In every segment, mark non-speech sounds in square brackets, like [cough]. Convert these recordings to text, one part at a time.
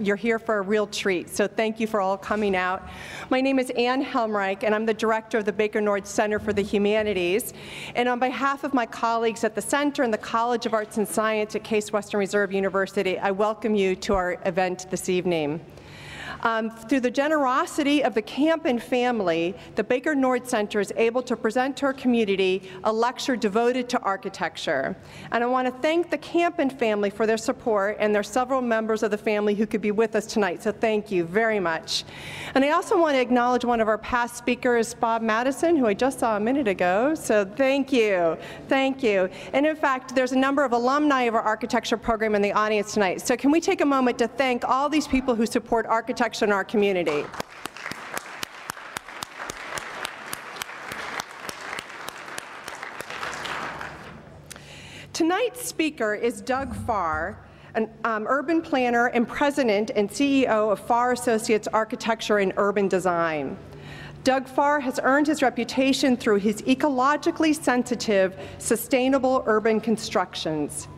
you're here for a real treat. So thank you for all coming out. My name is Ann Helmreich, and I'm the director of the Baker Nord Center for the Humanities. And on behalf of my colleagues at the center and the College of Arts and Science at Case Western Reserve University, I welcome you to our event this evening. Um, through the generosity of the Campen family, the Baker Nord Center is able to present to our community a lecture devoted to architecture. And I want to thank the Campen family for their support, and there are several members of the family who could be with us tonight, so thank you very much. And I also want to acknowledge one of our past speakers, Bob Madison, who I just saw a minute ago, so thank you, thank you. And in fact, there's a number of alumni of our architecture program in the audience tonight, so can we take a moment to thank all these people who support architecture in our community. Tonight's speaker is Doug Farr, an um, urban planner and president and CEO of Farr Associates Architecture and Urban Design. Doug Farr has earned his reputation through his ecologically sensitive, sustainable urban constructions.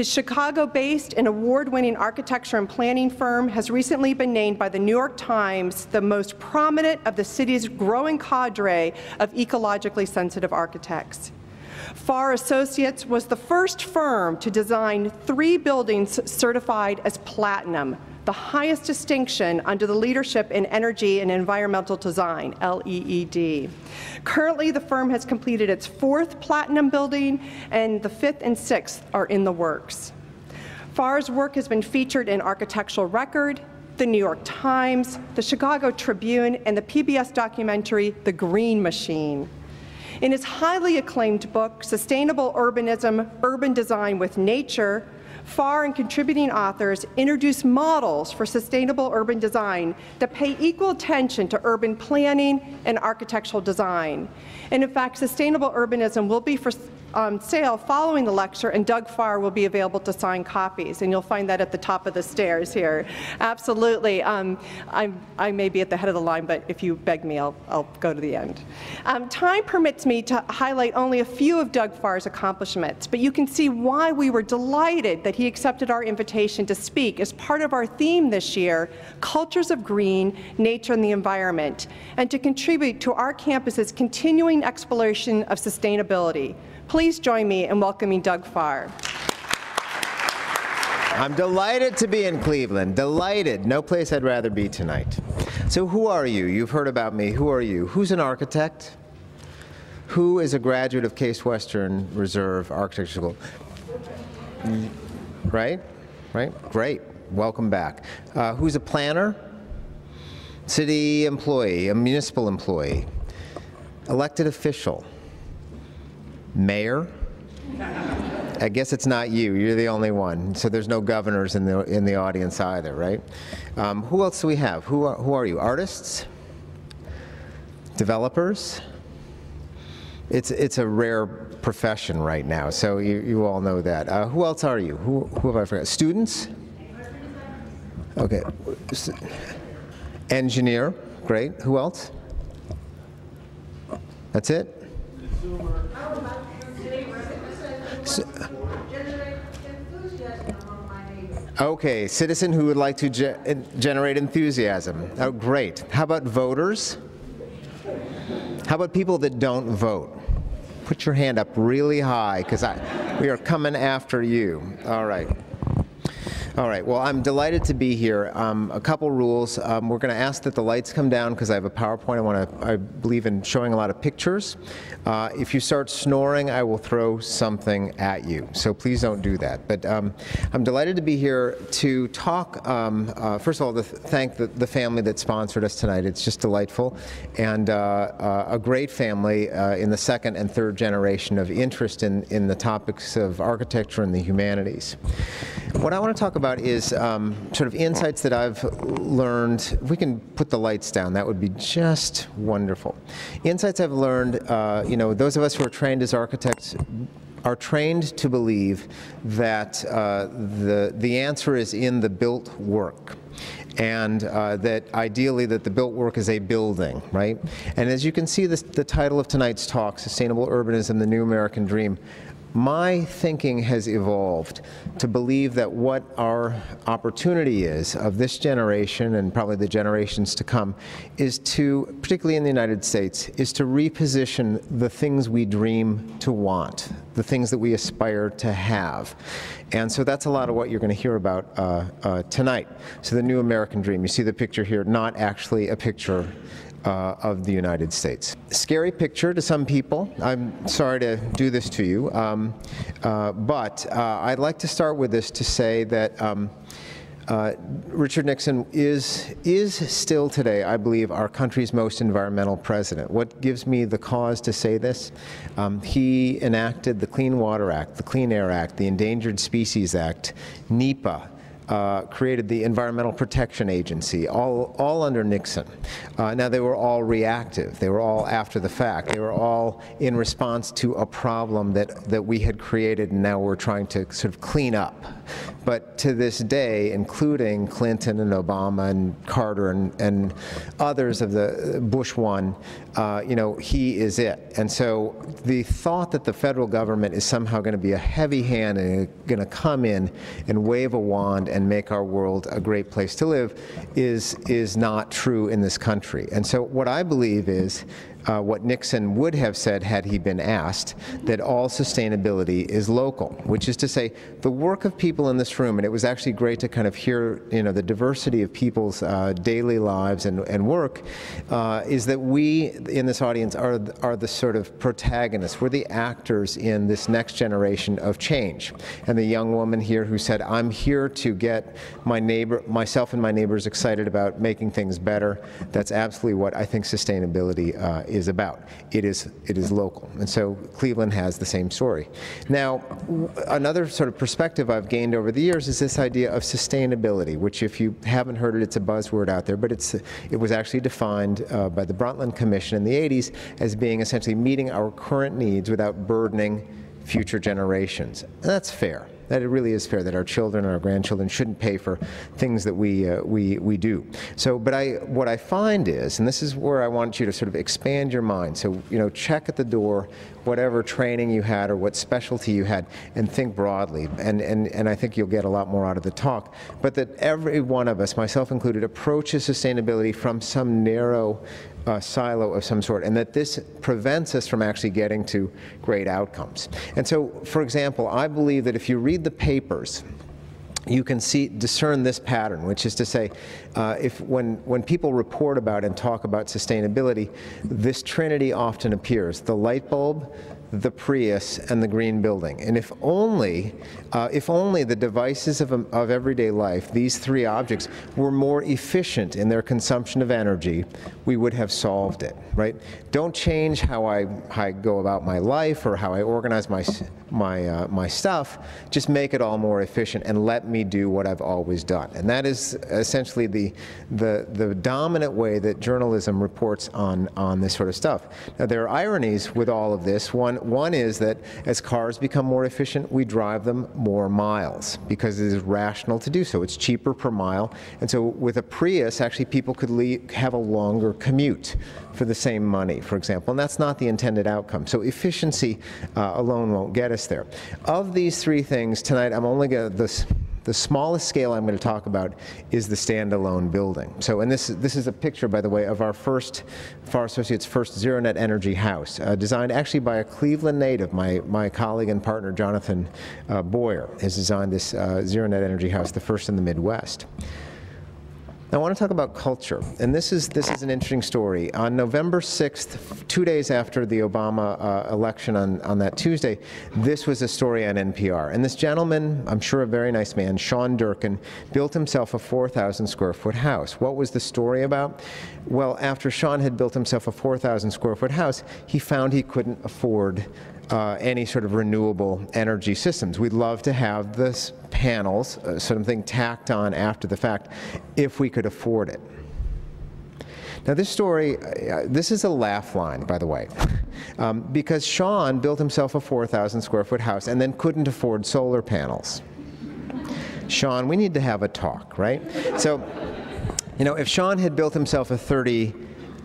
His Chicago-based and award-winning architecture and planning firm has recently been named by the New York Times the most prominent of the city's growing cadre of ecologically sensitive architects. Farr Associates was the first firm to design three buildings certified as platinum, the highest distinction under the Leadership in Energy and Environmental Design, LEED. Currently, the firm has completed its fourth platinum building, and the fifth and sixth are in the works. Farr's work has been featured in Architectural Record, the New York Times, the Chicago Tribune, and the PBS documentary, The Green Machine. In his highly acclaimed book, Sustainable Urbanism, Urban Design with Nature, Farr and contributing authors introduce models for sustainable urban design that pay equal attention to urban planning and architectural design. And in fact, sustainable urbanism will be for um, sale following the lecture, and Doug Farr will be available to sign copies, and you'll find that at the top of the stairs here. Absolutely. Um, i may be at the head of the line, but if you beg me, I'll, I'll go to the end. Um, time permits me to highlight only a few of Doug Farr's accomplishments, but you can see why we were delighted that he accepted our invitation to speak as part of our theme this year, Cultures of Green, Nature and the Environment, and to contribute to our campus's continuing exploration of sustainability. Please join me in welcoming Doug Farr. I'm delighted to be in Cleveland. Delighted. No place I'd rather be tonight. So who are you? You've heard about me. Who are you? Who's an architect? Who is a graduate of Case Western Reserve Architecture School? Right? Right? Great. Welcome back. Uh, who's a planner? City employee, a municipal employee, elected official, mayor. I guess it's not you. You're the only one. So there's no governors in the in the audience either, right? Um, who else do we have? Who are, who are you? Artists? Developers? It's it's a rare profession right now. So you, you all know that. Uh, who else are you? Who who have I forgot? Students? Okay. Engineer. Great. Who else? That's it? Okay, citizen who would like to ge generate enthusiasm. Oh, great. How about voters? How about people that don't vote? Put your hand up really high because we are coming after you. All right. All right, well, I'm delighted to be here. Um, a couple rules. Um, we're going to ask that the lights come down because I have a PowerPoint. I want to, I believe in showing a lot of pictures. Uh, if you start snoring, I will throw something at you. So please don't do that. But um, I'm delighted to be here to talk, um, uh, first of all, to thank the, the, family that sponsored us tonight. It's just delightful. And uh, uh a great family uh, in the second and third generation of interest in, in the topics of architecture and the humanities. What I want to talk about is um, sort of insights that I've learned. If we can put the lights down, that would be just wonderful. Insights I've learned, uh, you know, those of us who are trained as architects are trained to believe that uh, the, the answer is in the built work and uh, that ideally that the built work is a building, right? And as you can see, this, the title of tonight's talk, Sustainable Urbanism, the New American Dream, my thinking has evolved to believe that what our opportunity is of this generation and probably the generations to come is to, particularly in the United States, is to reposition the things we dream to want, the things that we aspire to have. And so that's a lot of what you're going to hear about uh, uh, tonight. So the new American dream, you see the picture here, not actually a picture uh, of the United States. Scary picture to some people. I'm sorry to do this to you, um, uh, but uh, I'd like to start with this to say that. Um, uh, Richard Nixon is, is still today, I believe, our country's most environmental president. What gives me the cause to say this? Um, he enacted the Clean Water Act, the Clean Air Act, the Endangered Species Act, NEPA, uh, created the Environmental Protection Agency, all, all under Nixon. Uh, now, they were all reactive. They were all after the fact. They were all in response to a problem that, that we had created and now we're trying to sort of clean up. But to this day, including Clinton and Obama and Carter and, and others of the Bush one, uh, you know, he is it. And so the thought that the federal government is somehow going to be a heavy hand and going to come in and wave a wand and make our world a great place to live is, is not true in this country. And so what I believe is uh, what Nixon would have said had he been asked, that all sustainability is local, which is to say the work of people in this room, and it was actually great to kind of hear you know, the diversity of people's uh, daily lives and, and work, uh, is that we in this audience are, are the sort of protagonists. We're the actors in this next generation of change. And the young woman here who said, I'm here to get my neighbor, myself and my neighbors excited about making things better, that's absolutely what I think sustainability uh, is about. It is, it is local. And so Cleveland has the same story. Now, another sort of perspective I've gained over the years is this idea of sustainability, which if you haven't heard it, it's a buzzword out there, but it's, it was actually defined uh, by the Brundtland Commission in the 80s as being essentially meeting our current needs without burdening future generations. And that's fair that it really is fair that our children and our grandchildren shouldn't pay for things that we, uh, we, we do. So, but I, what I find is, and this is where I want you to sort of expand your mind. So, you know, check at the door whatever training you had or what specialty you had and think broadly. And, and, and I think you'll get a lot more out of the talk. But that every one of us, myself included, approaches sustainability from some narrow uh, silo of some sort, and that this prevents us from actually getting to great outcomes. And so, for example, I believe that if you read the papers, you can see discern this pattern, which is to say, uh, if when when people report about and talk about sustainability, this trinity often appears: the light bulb, the Prius and the green building. And if only, uh, if only the devices of, of everyday life, these three objects, were more efficient in their consumption of energy, we would have solved it, right? Don't change how I, how I go about my life or how I organize my, my, uh, my stuff. Just make it all more efficient and let me do what I've always done. And that is essentially the, the, the dominant way that journalism reports on, on this sort of stuff. Now, there are ironies with all of this. One, one is that as cars become more efficient, we drive them more miles because it is rational to do so. It's cheaper per mile. And so with a Prius, actually people could have a longer commute for the same money, for example. And that's not the intended outcome. So efficiency uh, alone won't get us there. Of these three things, tonight I'm only going to, the smallest scale I'm going to talk about is the standalone building. So, and this, this is a picture, by the way, of our first, Farr Associates' first zero net energy house, uh, designed actually by a Cleveland native. My, my colleague and partner, Jonathan uh, Boyer, has designed this uh, zero net energy house, the first in the Midwest. I want to talk about culture, and this is this is an interesting story. On November 6th, two days after the Obama uh, election on, on that Tuesday, this was a story on NPR. And this gentleman, I'm sure a very nice man, Sean Durkin, built himself a 4,000 square foot house. What was the story about? Well, after Sean had built himself a 4,000 square foot house, he found he couldn't afford uh, any sort of renewable energy systems. We'd love to have this panels, uh, something tacked on after the fact, if we could afford it. Now, this story, uh, this is a laugh line, by the way, [laughs] um, because Sean built himself a 4,000 square foot house and then couldn't afford solar panels. Sean, we need to have a talk, right? So, you know, if Sean had built himself a 30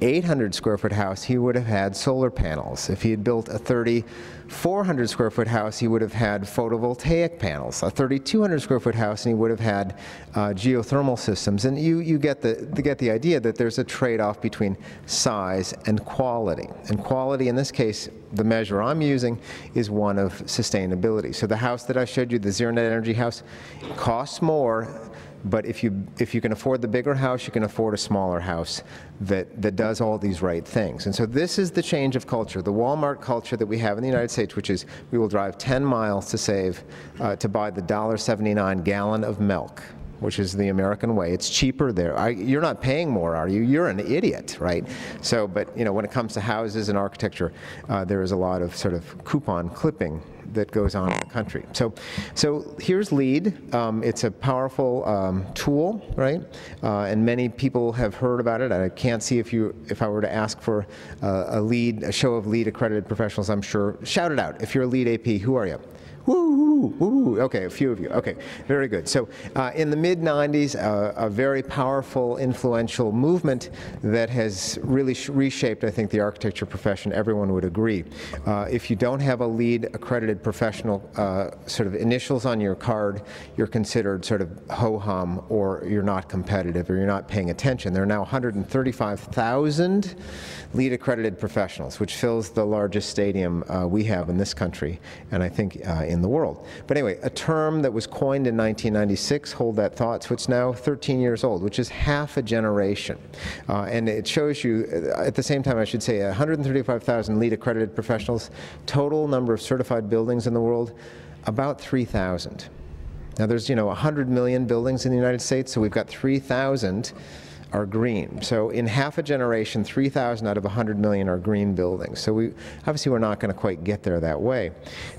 800 square foot house, he would have had solar panels. If he had built a 3,400 square foot house, he would have had photovoltaic panels. A 3,200 square foot house, and he would have had uh, geothermal systems. And you, you get, the, get the idea that there's a trade off between size and quality. And quality, in this case, the measure I'm using is one of sustainability. So the house that I showed you, the Zero Net Energy house, costs more but if you, if you can afford the bigger house, you can afford a smaller house that, that does all these right things. And so this is the change of culture, the Walmart culture that we have in the United States, which is we will drive 10 miles to save, uh, to buy the $1.79 gallon of milk which is the American way. It's cheaper there. I, you're not paying more, are you? You're an idiot, right? So, but you know, when it comes to houses and architecture, uh, there is a lot of sort of coupon clipping that goes on in the country. So, so here's LEED. Um, it's a powerful um, tool, right? Uh, and many people have heard about it. I can't see if you, if I were to ask for uh, a LEED, a show of LEED accredited professionals. I'm sure. Shout it out. If you're a LEED AP, who are you? Woo, woo, woo. Okay, a few of you. Okay, very good. So uh, in the mid 90s, uh, a very powerful, influential movement that has really reshaped, I think, the architecture profession. Everyone would agree. Uh, if you don't have a LEED accredited professional uh, sort of initials on your card, you're considered sort of ho hum or you're not competitive or you're not paying attention. There are now 135,000 LEED accredited professionals, which fills the largest stadium uh, we have in this country, and I think uh, in the world. But anyway, a term that was coined in 1996, hold that thought, so it's now 13 years old, which is half a generation. Uh, and it shows you, uh, at the same time, I should say, 135,000 LEED accredited professionals, total number of certified buildings in the world, about 3,000. Now there's, you know, 100 million buildings in the United States, so we've got 3,000 are green. So in half a generation, 3,000 out of 100 million are green buildings. So we obviously we're not going to quite get there that way.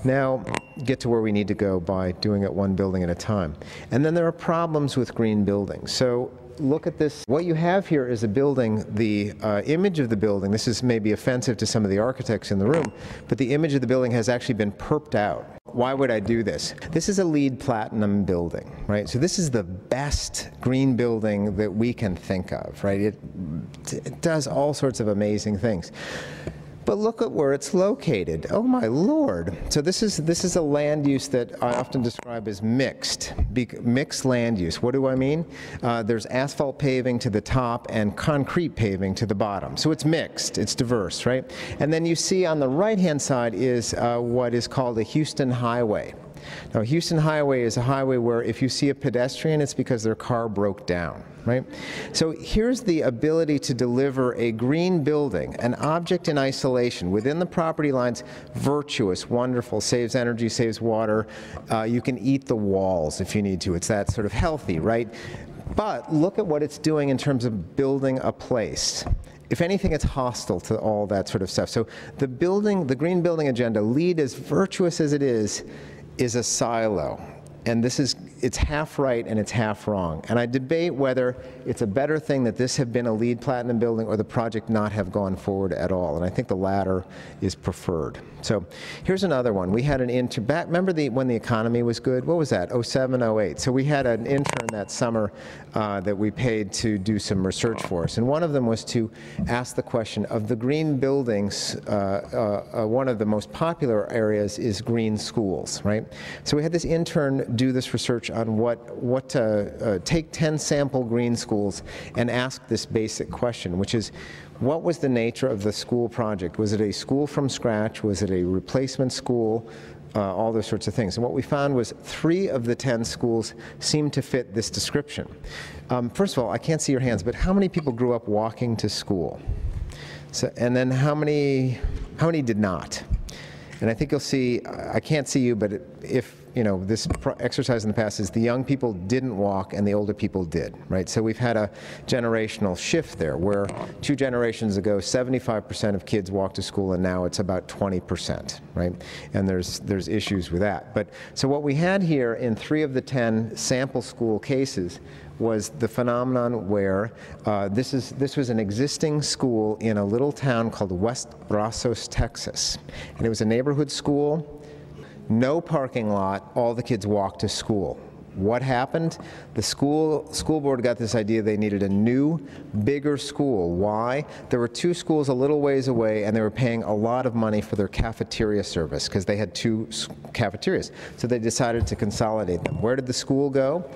Now, get to where we need to go by doing it one building at a time. And then there are problems with green buildings. So look at this. What you have here is a building, the uh, image of the building, this is maybe offensive to some of the architects in the room, but the image of the building has actually been perped out. Why would I do this? This is a LEED platinum building, right? So this is the best green building that we can think of, right? It, it does all sorts of amazing things. But look at where it's located. Oh my lord. So this is this is a land use that I often describe as mixed, mixed land use. What do I mean? Uh, there's asphalt paving to the top and concrete paving to the bottom. So it's mixed, it's diverse, right? And then you see on the right-hand side is uh, what is called a Houston Highway. Now, Houston Highway is a highway where if you see a pedestrian, it's because their car broke down right? So here's the ability to deliver a green building, an object in isolation within the property lines, virtuous, wonderful, saves energy, saves water. Uh, you can eat the walls if you need to. It's that sort of healthy, right? But look at what it's doing in terms of building a place if anything, it's hostile to all that sort of stuff. So the building, the green building agenda, LEED as virtuous as it is, is a silo and this is it's half right and it's half wrong. And I debate whether it's a better thing that this have been a LEED platinum building or the project not have gone forward at all. And I think the latter is preferred. So here's another one. We had an intern back. Remember the when the economy was good? What was that? 07, 08. So we had an intern that summer uh, that we paid to do some research for us, and one of them was to ask the question of the green buildings. Uh, uh, uh one of the most popular areas is green schools, right? So we had this intern do this research on what, what uh, uh, take 10 sample green schools and ask this basic question, which is, what was the nature of the school project? Was it a school from scratch? Was it a replacement school? Uh, all those sorts of things. And what we found was three of the 10 schools seemed to fit this description. Um, first of all, I can't see your hands, but how many people grew up walking to school? So, and then how many, how many did not? And I think you'll see, I can't see you, but if you know, this exercise in the past is the young people didn't walk and the older people did, right? So we've had a generational shift there where two generations ago, 75% of kids walked to school and now it's about 20%, right? And there's, there's issues with that. But so what we had here in three of the 10 sample school cases was the phenomenon where uh, this, is, this was an existing school in a little town called West Brazos, Texas. And it was a neighborhood school no parking lot, all the kids walk to school. What happened? The school, school board got this idea they needed a new, bigger school. Why? There were two schools a little ways away, and they were paying a lot of money for their cafeteria service because they had two cafeterias. So they decided to consolidate them. Where did the school go?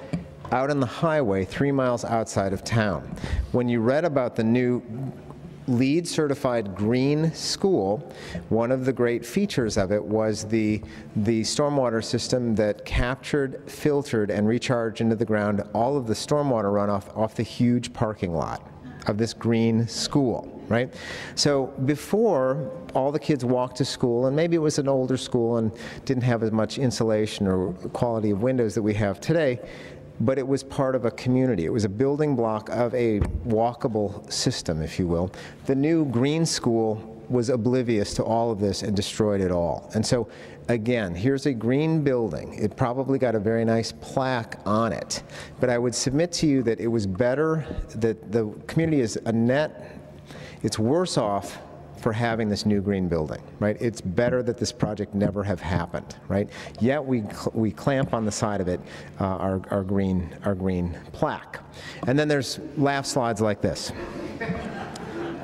Out on the highway, three miles outside of town. When you read about the new LEED certified green school, one of the great features of it was the, the stormwater system that captured, filtered, and recharged into the ground all of the stormwater runoff off the huge parking lot of this green school, right? So before, all the kids walked to school, and maybe it was an older school and didn't have as much insulation or quality of windows that we have today, but it was part of a community. It was a building block of a walkable system, if you will. The new green school was oblivious to all of this and destroyed it all. And so, again, here's a green building. It probably got a very nice plaque on it. But I would submit to you that it was better, that the community is a net, it's worse off for having this new green building, right? It's better that this project never have happened, right? Yet we, cl- we clamp on the side of it uh, our, our, green, our green plaque. And then there's laugh slides like this.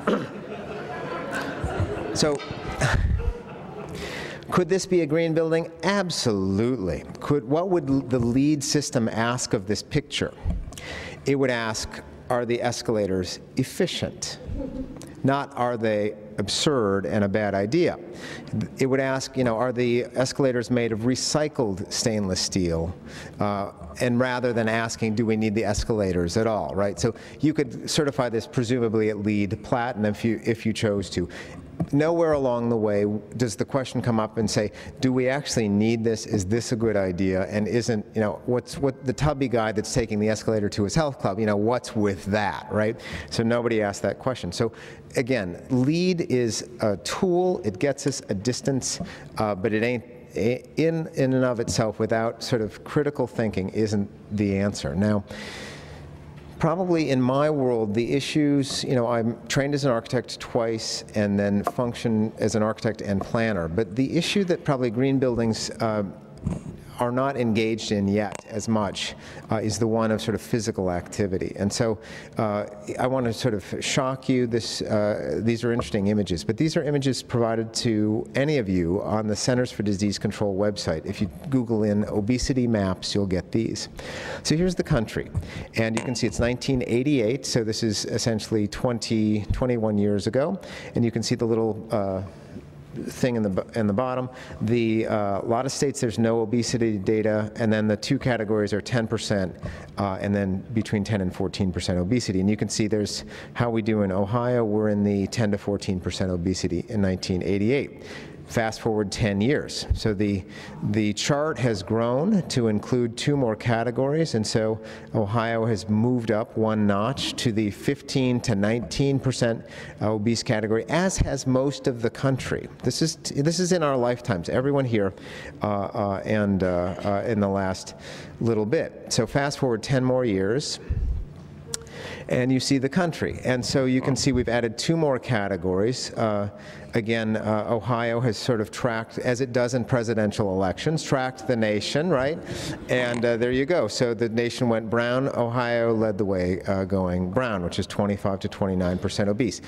[coughs] so, could this be a green building? Absolutely. Could, what would the LEED system ask of this picture? It would ask, are the escalators efficient? Not are they absurd and a bad idea. It would ask, you know, are the escalators made of recycled stainless steel? Uh, and rather than asking, do we need the escalators at all, right? So you could certify this presumably at LEED Platinum if you, if you chose to nowhere along the way does the question come up and say, do we actually need this? Is this a good idea? And isn't, you know, what's what the tubby guy that's taking the escalator to his health club, you know, what's with that, right? So nobody asked that question. So again, LEED is a tool, it gets us a distance, uh, but it ain't in, in and of itself without sort of critical thinking isn't the answer. Now, probably in my world, the issues, you know, I'm trained as an architect twice and then function as an architect and planner, but the issue that probably green buildings uh, are not engaged in yet as much uh, is the one of sort of physical activity. And so uh, I want to sort of shock you. This, uh, these are interesting images, but these are images provided to any of you on the Centers for Disease Control website. If you Google in obesity maps, you'll get these. So here's the country. And you can see it's 1988, so this is essentially 20, 21 years ago. And you can see the little uh, thing in the in the bottom. The uh, a lot of states there's no obesity data, and then the two categories are 10%, uh, and then between 10 and 14% obesity. And you can see there's how we do in Ohio. We're in the 10 to 14% obesity in 1988 fast forward 10 years. So the, the chart has grown to include two more categories, and so Ohio has moved up one notch to the 15 to 19 percent obese category, as has most of the country. This is, this is in our lifetimes, everyone here, uh, uh, and uh, uh in the last little bit. So fast forward 10 more years and you see the country. And so you can see we've added two more categories. Uh, again, uh, Ohio has sort of tracked, as it does in presidential elections, tracked the nation, right? And uh, there you go. So the nation went brown. Ohio led the way uh, going brown, which is 25 to 29 percent obese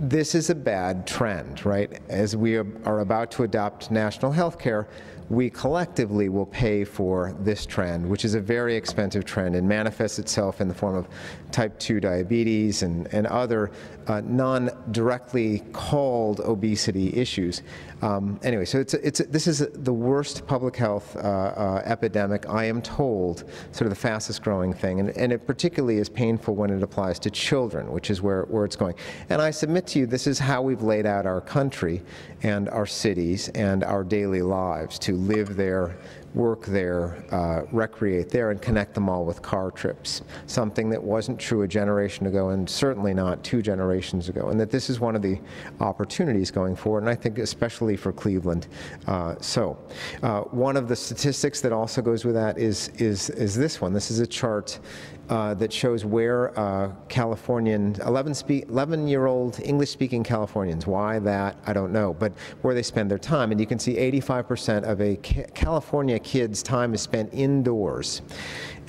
this is a bad trend, right? As we are about to adopt national health care, we collectively will pay for this trend, which is a very expensive trend and manifests itself in the form of type 2 diabetes and, and other uh, non-directly called obesity issues. Um, anyway, so it's, it's this is the worst public health uh, uh, epidemic, I am told, sort of the fastest growing thing, and, and it particularly is painful when it applies to children, which is where, where it's going. And I submit to you, this is how we've laid out our country and our cities and our daily lives to live there work there, uh, recreate there, and connect them all with car trips. Something that wasn't true a generation ago, and certainly not two generations ago. And that this is one of the opportunities going forward, and I think especially for Cleveland. Uh, so, uh, one of the statistics that also goes with that is is is this one. This is a chart uh, that shows where uh, Californian 11, spe- 11 year old English speaking Californians, why that, I don't know, but where they spend their time. And you can see 85% of a ca- California kids' time is spent indoors,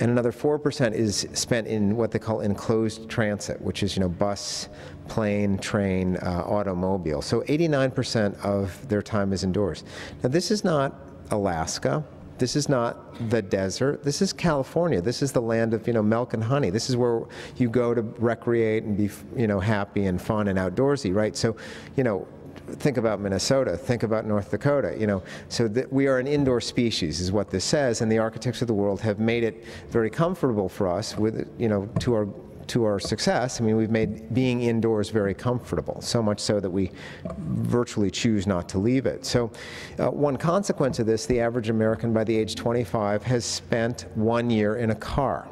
and another 4% is spent in what they call enclosed transit, which is, you know, bus, plane, train, uh, automobile. So 89% of their time is indoors. Now, this is not Alaska. This is not the desert. This is California. This is the land of you know milk and honey. This is where you go to recreate and be you know happy and fun and outdoorsy, right? So, you know, think about Minnesota, think about North Dakota, you know. So we are an indoor species is what this says, and the architects of the world have made it very comfortable for us with, you know, to our to our success, I mean, we've made being indoors very comfortable, so much so that we virtually choose not to leave it. So, uh, one consequence of this, the average American by the age 25 has spent one year in a car.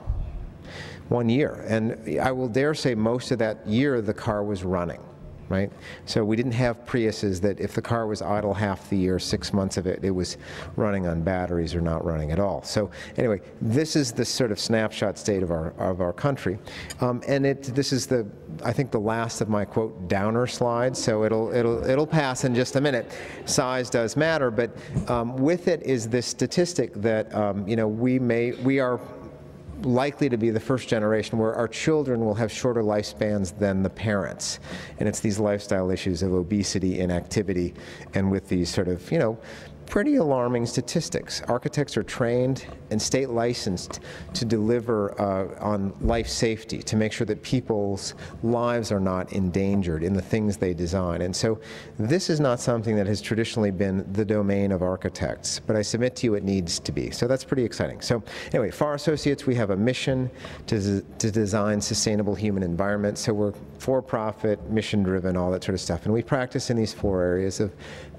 One year. And I will dare say most of that year the car was running right? So we didn't have Priuses that if the car was idle half the year, six months of it, it was running on batteries or not running at all. So anyway, this is the sort of snapshot state of our of our country, um, and it this is the I think the last of my quote downer slides. So it'll it'll it'll pass in just a minute. Size does matter, but um, with it is this statistic that um, you know we may we are likely to be the first generation where our children will have shorter lifespans than the parents. And it's these lifestyle issues of obesity, inactivity, and with these sort of, you know, pretty alarming statistics. Architects are trained and state licensed to deliver uh, on life safety, to make sure that people's lives are not endangered in the things they design. And so this is not something that has traditionally been the domain of architects, but I submit to you it needs to be. So that's pretty exciting. So anyway, Farr Associates, we have a mission to, to design sustainable human environments. So we're for-profit, mission-driven, all that sort of stuff. And we practice in these four areas of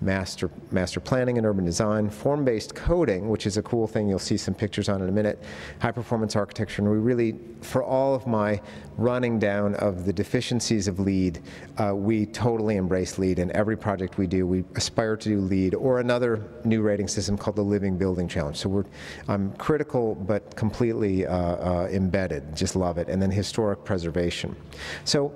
master, master planning and urban design, form-based coding, which is a cool thing you'll see some pictures on in a minute, high-performance architecture, and we really, for all of my running down of the deficiencies of LEED, uh, we totally embrace LEED in every project we do. We aspire to do LEED or another new rating system called the Living Building Challenge. So we're I'm critical but completely uh, uh, embedded, just love it. And then historic preservation. So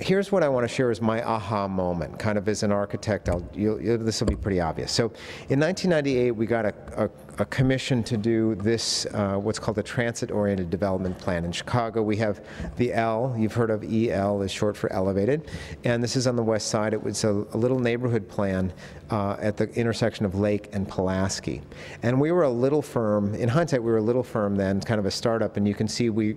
here's what I want to share as my aha moment, kind of as an architect, this will be pretty obvious. So in 1998, we got a, a, a commission to do this, uh, what's called a transit-oriented development plan. In Chicago, we have the L, you've heard of EL, is short for elevated, and this is on the west side. It was a, a little neighborhood plan uh, at the intersection of Lake and Pulaski. And we were a little firm, in hindsight, we were a little firm then, kind of a startup, and you can see we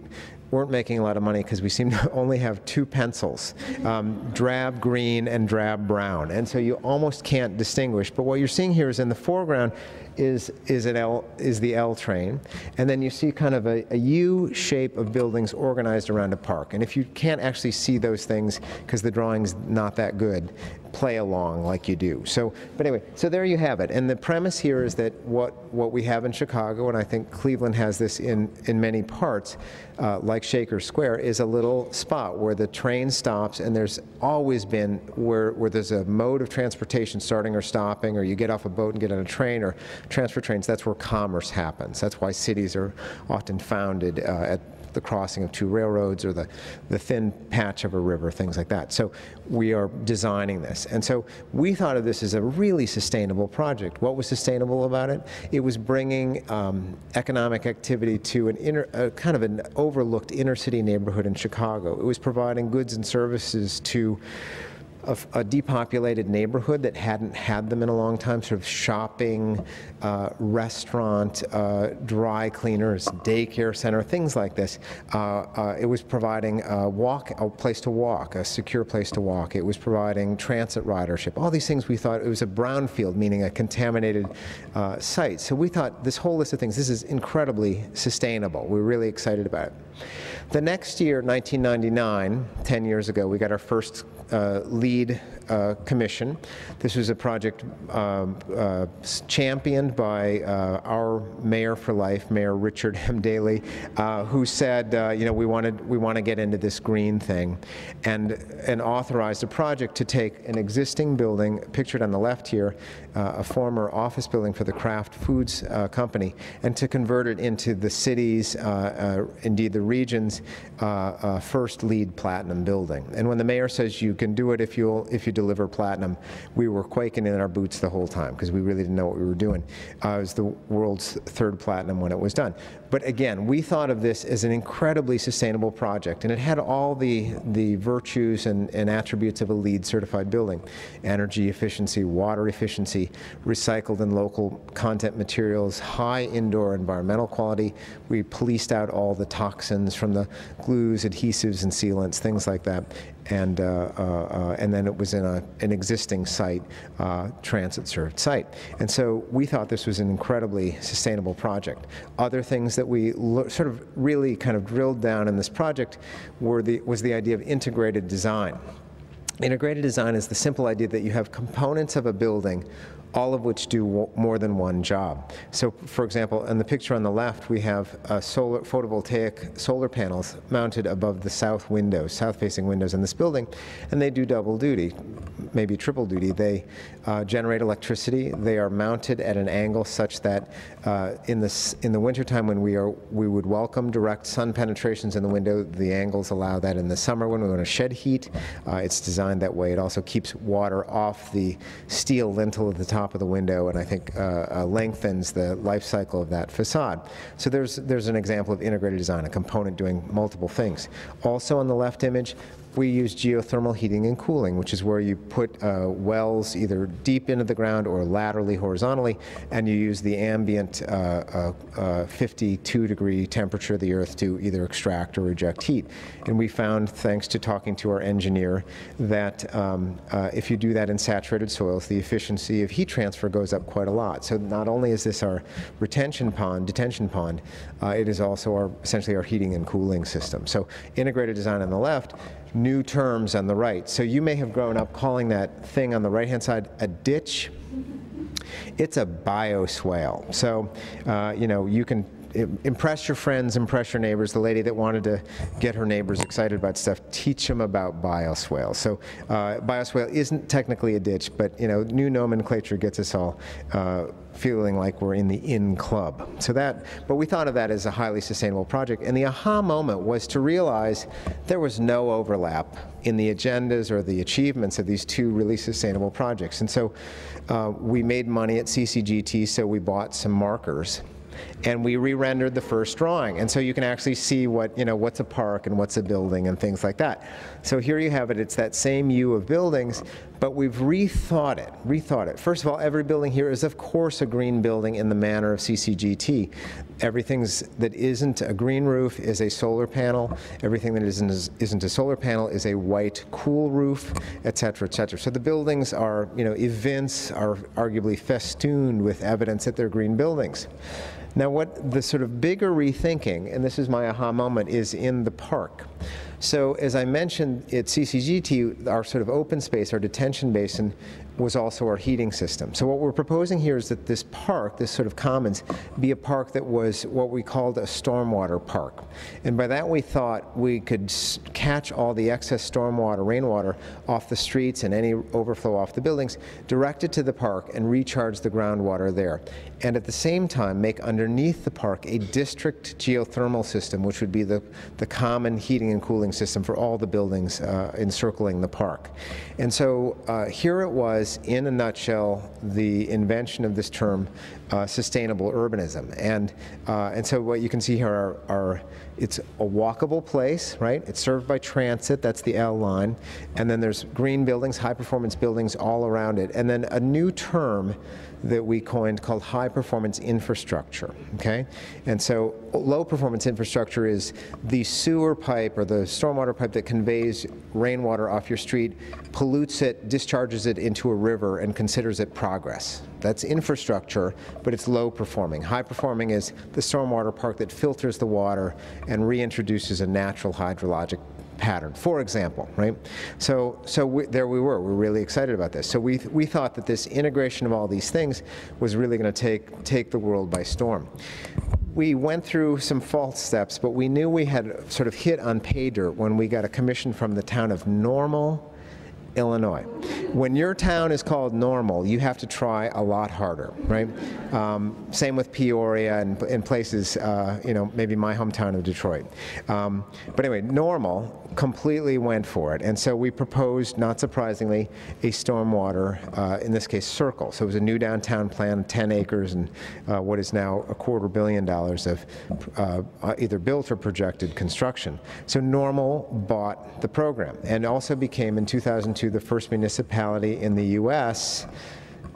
weren't making a lot of money because we seemed [laughs] to only have two pencils, um, drab green and drab brown. And so you almost can't distinguish. But what you're seeing here is in the foreground is, is, an L, is the L train. And then you see kind of a, a U shape of buildings organized around a park. And if you can't actually see those things because the drawing's not that good, play along like you do. So, but anyway, so there you have it. And the premise here is that what, what we have in Chicago, and I think Cleveland has this in, in many parts, uh, like Shaker Square, is a little spot where the train stops, and there's always been where, where there's a mode of transportation starting or stopping, or you get off a boat and get on a train, or transfer trains, that's where commerce happens. That's why cities are often founded uh, at the crossing of two railroads or the, the thin patch of a river, things like that. So we are designing this. And so we thought of this as a really sustainable project. What was sustainable about it? It was bringing um, economic activity to an inner, uh, kind of an overlooked inner city neighborhood in Chicago. It was providing goods and services to a, a, depopulated neighborhood that hadn't had them in a long time, sort of shopping, uh, restaurant, uh, dry cleaners, daycare center, things like this. Uh, uh, it was providing a walk, a place to walk, a secure place to walk. It was providing transit ridership. All these things we thought it was a brownfield, meaning a contaminated uh, site. So we thought this whole list of things, this is incredibly sustainable. We're really excited about it. The next year, 1999, 10 years ago, we got our first uh, LEED uh, commission. This was a project um, uh, championed by uh, our mayor for life, Mayor Richard M. Daley, uh, who said, you know, we wanted we want to get into this green thing, and and authorized a project to take an existing building, pictured on the left here, Uh, a former office building for the Kraft Foods uh, company, and to convert it into the city's, uh, indeed the region's, first LEED platinum building. And when the mayor says you can do it if you if you deliver platinum, we were quaking in our boots the whole time because we really didn't know what we were doing. Uh, it was the world's third platinum when it was done. But again, we thought of this as an incredibly sustainable project, and it had all the, the virtues and, and attributes of a LEED certified building energy efficiency, water efficiency, recycled and local content materials, high indoor environmental quality. We policed out all the toxins from the glues, adhesives, and sealants, things like that. And, uh, uh, uh, and then it was in a, an existing site, transit served site. And so we thought this was an incredibly sustainable project. Other things that we sort of really kind of drilled down in this project were the, was the idea of integrated design. Integrated design is the simple idea that you have components of a building all of which do more than one job. So, for example, in the picture on the left, we have uh, solar, photovoltaic solar panels mounted above the south windows, south-facing windows in this building, and they do double duty, maybe triple duty. They uh, generate electricity. They are mounted at an angle such that uh, in the in the wintertime when we are we would welcome direct sun penetrations in the window, the angles allow that. In the summer when we want to shed heat, uh, it's designed that way. It also keeps water off the steel lintel at the top top of the window and I think uh, uh, lengthens the life cycle of that facade. So there's, there's an example of integrated design, a component doing multiple things. Also on the left image, we use geothermal heating and cooling, which is where you put uh, wells either deep into the ground or laterally horizontally, and you use the ambient uh, uh, uh 52 degree temperature of the earth to either extract or reject heat. And we found, thanks to talking to our engineer, that um, uh, if you do that in saturated soils, the efficiency of heat transfer goes up quite a lot. So not only is this our retention pond, detention pond, uh, it is also our essentially our heating and cooling system. So integrated design on the left, new terms on the right. So you may have grown up calling that thing on the right-hand side a ditch. It's a bioswale. So, uh, you know, you can impress your friends, impress your neighbors. The lady that wanted to get her neighbors excited about stuff, teach them about bioswale. So uh, bioswale isn't technically a ditch, but you know, new nomenclature gets us all uh, feeling like we're in the in club. So that, but we thought of that as a highly sustainable project. And the aha moment was to realize there was no overlap in the agendas or the achievements of these two really sustainable projects. And so uh, we made money at CCGT, so we bought some markers and we re-rendered the first drawing. And so you can actually see what, you know, what's a park and what's a building and things like that. So here you have it, it's that same U of buildings, but we've rethought it, rethought it. First of all, every building here is of course a green building in the manner of CCGT. Everything that isn't a green roof is a solar panel. Everything that isn't, isn't a solar panel is a white cool roof, et cetera, et cetera. So the buildings are, you know, events are arguably festooned with evidence that they're green buildings. Now, what the sort of bigger rethinking, and this is my aha moment, is in the park. So as I mentioned at CCGT, our sort of open space, our detention basin, was also our heating system. So what we're proposing here is that this park, this sort of commons, be a park that was what we called a stormwater park. And by that we thought we could catch all the excess stormwater, rainwater, off the streets and any overflow off the buildings, direct it to the park and recharge the groundwater there. And at the same time make underneath the park a district geothermal system, which would be the, the common heating and cooling system for all the buildings uh, encircling the park. And so uh, here it was was, in a nutshell, the invention of this term, uh, sustainable urbanism. And, uh, and so what you can see here are, are, it's a walkable place, right? It's served by transit, that's the L line. And then there's green buildings, high performance buildings all around it. And then a new term that we coined called high performance infrastructure, okay? And so low performance infrastructure is the sewer pipe or the stormwater pipe that conveys rainwater off your street, pollutes it, discharges it into a river and considers it progress. That's infrastructure, but it's low performing. High performing is the stormwater park that filters the water and reintroduces a natural hydrologic pattern, for example, right? So, so we, there we were. We're really excited about this. So we, we thought that this integration of all these things was really going to take, take the world by storm. We went through some false steps, but we knew we had sort of hit on pay dirt when we got a commission from the town of Normal Illinois. When your town is called normal, you have to try a lot harder, right? Um, same with Peoria and, and places, uh, you know, maybe my hometown of Detroit. Um, but anyway, normal completely went for it. And so we proposed, not surprisingly, a stormwater, uh, in this case, circle. So it was a new downtown plan, 10 acres, and uh, what is now a quarter billion dollars of uh, either built or projected construction. So Normal bought the program and also became, in 2002, the first municipality in the U.S.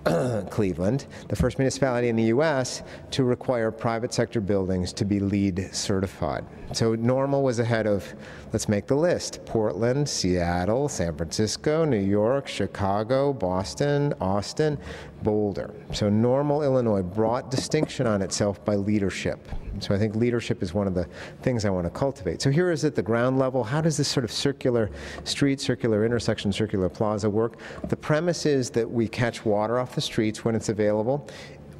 [clears throat] Cleveland, the first municipality in the U.S. to require private sector buildings to be LEED certified. So Normal was ahead of, let's make the list, Portland, Seattle, San Francisco, New York, Chicago, Boston, Austin, Boulder. So Normal, Illinois brought distinction on itself by leadership. So I think leadership is one of the things I want to cultivate. So here is at the ground level, how does this sort of circular street, circular intersection, circular plaza work? The premise is that we catch water off the streets when it's available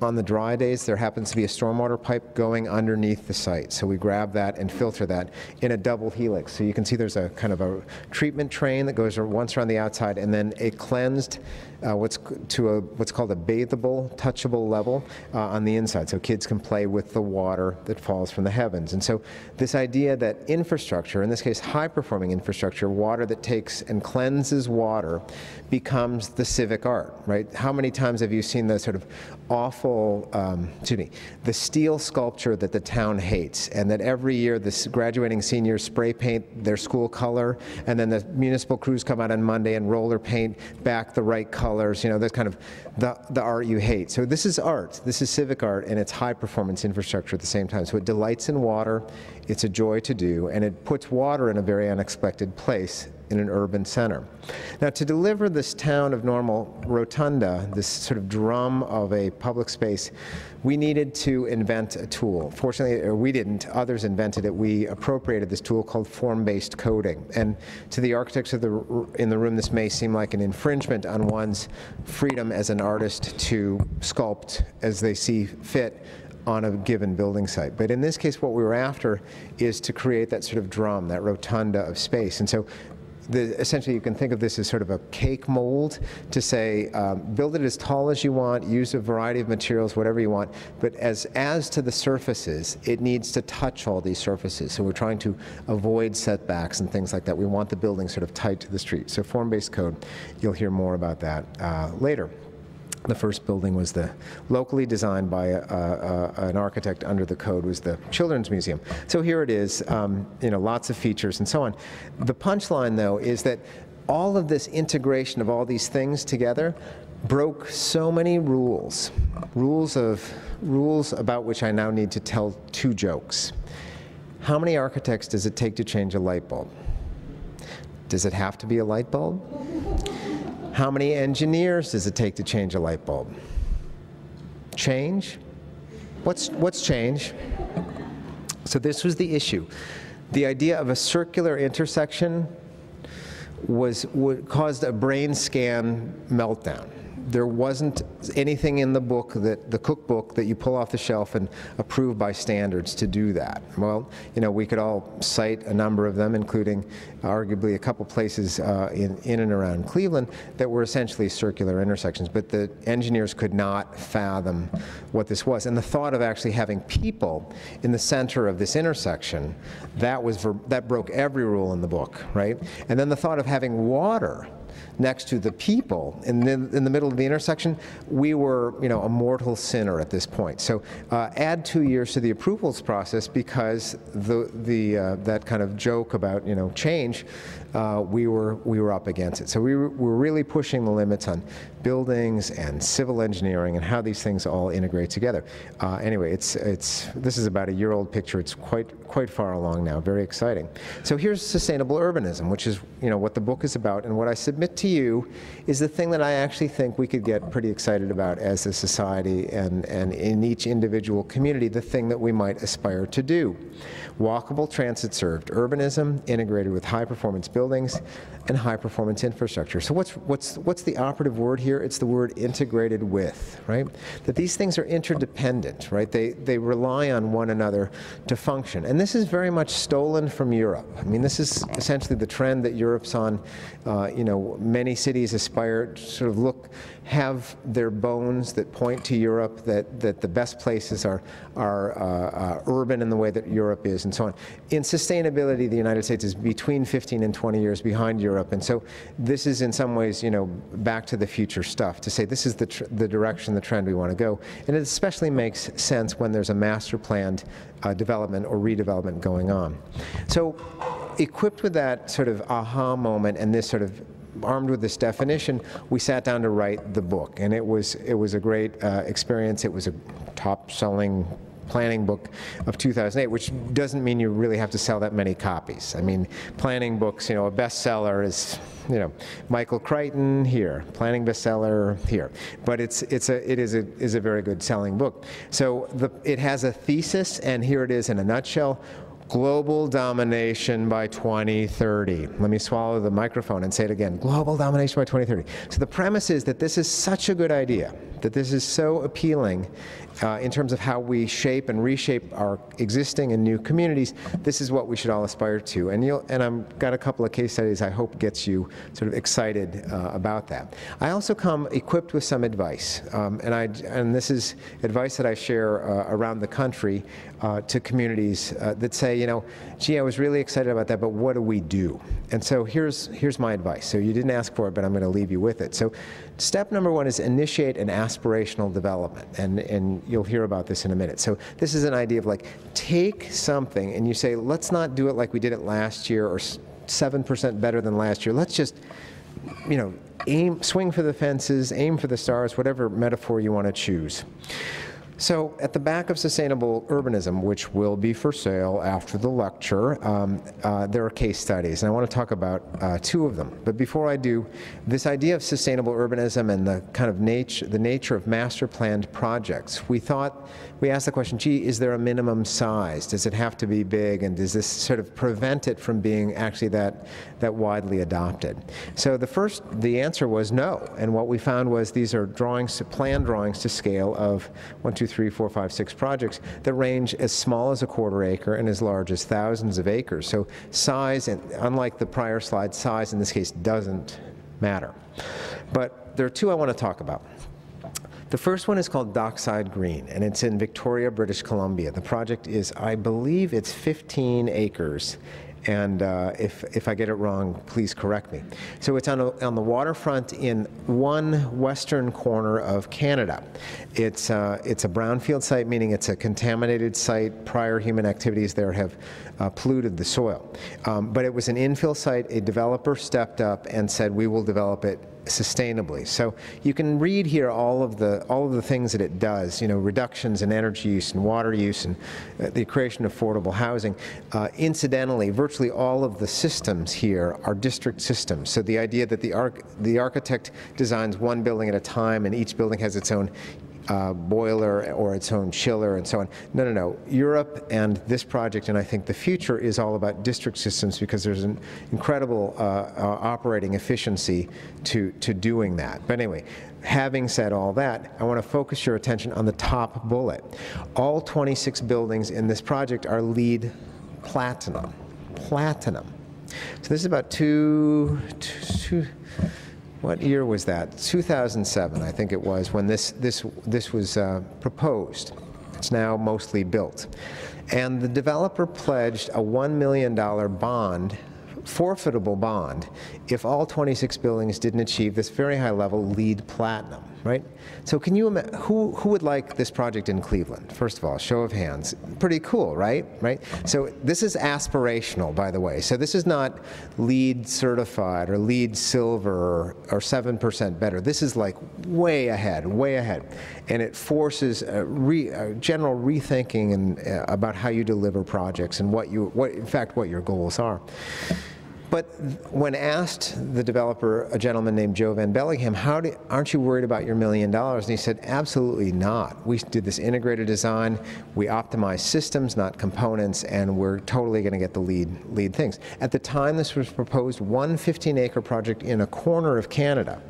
on the dry days, there happens to be a stormwater pipe going underneath the site. So we grab that and filter that in a double helix. So you can see there's a kind of a treatment train that goes once around the outside and then a cleansed uh, what's to a what's called a bathable, touchable level uh, on the inside, so kids can play with the water that falls from the heavens. And so this idea that infrastructure, in this case high-performing infrastructure, water that takes and cleanses water, becomes the civic art, right? How many times have you seen the sort of awful, um, excuse me, the steel sculpture that the town hates, and that every year the graduating seniors spray paint their school color, and then the municipal crews come out on Monday and roller paint back the right colors, you know, that's kind of the, the art you hate. So this is art, this is civic art, and it's high performance infrastructure at the same time. So it delights in water, it's a joy to do, and it puts water in a very unexpected place in an urban center. Now, to deliver this town of Normal rotunda, this sort of drum of a public space, we needed to invent a tool. Fortunately, uh, we didn't, others invented it. We appropriated this tool called form-based coding. And to the architects of the, in the room, this may seem like an infringement on one's freedom as an artist to sculpt as they see fit on a given building site. But in this case, what we were after is to create that sort of drum, that rotunda of space. And so the, essentially you can think of this as sort of a cake mold to say um, build it as tall as you want, use a variety of materials, whatever you want, but as, as to the surfaces, it needs to touch all these surfaces. So we're trying to avoid setbacks and things like that. We want the building sort of tight to the street. So form-based code, you'll hear more about that uh, later. The first building was the locally designed by a, a, an architect under the code was the Children's Museum. So here it is, um, you know, lots of features and so on. The punchline though is that all of this integration of all these things together broke so many rules, rules of rules about which I now need to tell two jokes. How many architects does it take to change a light bulb? Does it have to be a light bulb? How many engineers does it take to change a light bulb? Change? What's, what's change? So this was the issue. The idea of a circular intersection was, caused a brain scan meltdown there wasn't anything in the book that the cookbook that you pull off the shelf and approve by standards to do that. Well, you know, we could all cite a number of them, including arguably a couple places uh, in, in and around Cleveland that were essentially circular intersections, but the engineers could not fathom what this was. And the thought of actually having people in the center of this intersection, that was that broke every rule in the book, right? And then the thought of having water next to the people in the, in the middle of the intersection, we were, you know, a mortal sinner at this point. So uh, add two years to the approvals process because the, the, uh, that kind of joke about, you know, change, uh, we, were, we were up against it. So we were, we were really pushing the limits on buildings and civil engineering and how these things all integrate together. Uh, anyway, it's, it's, this is about a year old picture. It's quite, quite far along now, very exciting. So here's sustainable urbanism, which is, you know, what the book is about. And what I submit to you is the thing that I actually think we could get pretty excited about as a society and, and in each individual community, the thing that we might aspire to do. Walkable transit served urbanism integrated with high performance buildings and high performance infrastructure. So what's, what's, what's the operative word here? It's the word integrated with, right? That these things are interdependent, right? They, they rely on one another to function. And this is very much stolen from Europe. I mean, this is essentially the trend that Europe's on, uh, you know, many cities aspire to sort of look, have their bones that point to Europe, that, that the best places are, are uh, uh, urban in the way that Europe is, and so on. In sustainability, the United States is between 15 and 20 years behind Europe, and so this is in some ways, you know, back to the future stuff to say this is the, the direction, the trend we want to go. And it especially makes sense when there's a master planned uh, development or redevelopment going on. So equipped with that sort of aha moment and this sort of armed with this definition, we sat down to write the book, and it was it was a great uh, experience. It was a top-selling planning book of 2008, which doesn't mean you really have to sell that many copies. I mean, planning books, you know, a bestseller is, you know, Michael Crichton here, planning bestseller here. But it's it's a it is a is a very good selling book. So the it has a thesis, and here it is in a nutshell global domination by 2030. Let me swallow the microphone and say it again global domination by 2030. So the premise is that this is such a good idea, that this is so appealing uh, in terms of how we shape and reshape our existing and new communities. This is what we should all aspire to. And, you'll, and I've got a couple of case studies I hope gets you sort of excited uh, about that. I also come equipped with some advice, um, and, I, and this is advice that I share uh, around the country uh, to communities uh, that say, you know, gee, I was really excited about that, but what do we do? And so here's, here's my advice. So you didn't ask for it, but I'm going to leave you with it. So step number one is initiate an aspirational development. And, and you'll hear about this in a minute. So this is an idea of like, take something and you say, let's not do it like we did it last year or 7% better than last year. Let's just, you know, aim, swing for the fences, aim for the stars, whatever metaphor you want to choose. So at the back of Sustainable Urbanism, which will be for sale after the lecture, um, uh, there are case studies, and I want to talk about uh, two of them. But before I do, this idea of sustainable urbanism and the kind of nature, the nature of master planned projects, we thought, we asked the question, gee, is there a minimum size? Does it have to be big, and does this sort of prevent it from being actually that, that widely adopted? So the first, the answer was no, and what we found was these are drawings, plan drawings to scale of one, two, three, four, five, six projects that range as small as a quarter acre and as large as thousands of acres. So size, and unlike the prior slide, size in this case doesn't matter. But there are two I want to talk about. The first one is called Dockside Green, and it's in Victoria, British Columbia. The project is, I believe it's 15 acres, and uh, if, if I get it wrong, please correct me. So it's on, a, on the waterfront in one western corner of Canada. It's, uh, it's a brownfield site, meaning it's a contaminated site. Prior human activities there have uh, polluted the soil. Um, but it was an infill site. A developer stepped up and said, we will develop it sustainably. So you can read here all of the all of the things that it does. You know, reductions in energy use and water use, and uh, the creation of affordable housing. Uh, incidentally, virtually all of the systems here are district systems. So the idea that the arch the architect designs one building at a time, and each building has its own uh, boiler or its own chiller and so on. No, no, no. Europe and this project, and I think the future is all about district systems because there's an incredible uh, uh, operating efficiency to, to doing that. But anyway, having said all that, I want to focus your attention on the top bullet. All 26 buildings in this project are LEED platinum. Platinum. So this is about two, two, two what year was that? 2007, I think it was, when this, this, this was uh, proposed. It's now mostly built. And the developer pledged a $1 million bond, forfeitable bond, if all 26 buildings didn't achieve this very high level LEED platinum right? So can you who, who would like this project in Cleveland? First of all, show of hands. Pretty cool, right? Right? So this is aspirational, by the way. So this is not LEED certified or LEED silver or 7% better. This is like way ahead, way ahead. And it forces a, re, a general rethinking and, uh, about how you deliver projects and what you, what, in fact, what your goals are. But when asked the developer, a gentleman named Joe Van Belleghem, how do, aren't you worried about your million dollars? And he said, absolutely not. We did this integrated design. We optimize systems, not components, and we're totally going to get the lead, LEED things. At the time this was proposed, one 15-acre project in a corner of Canada.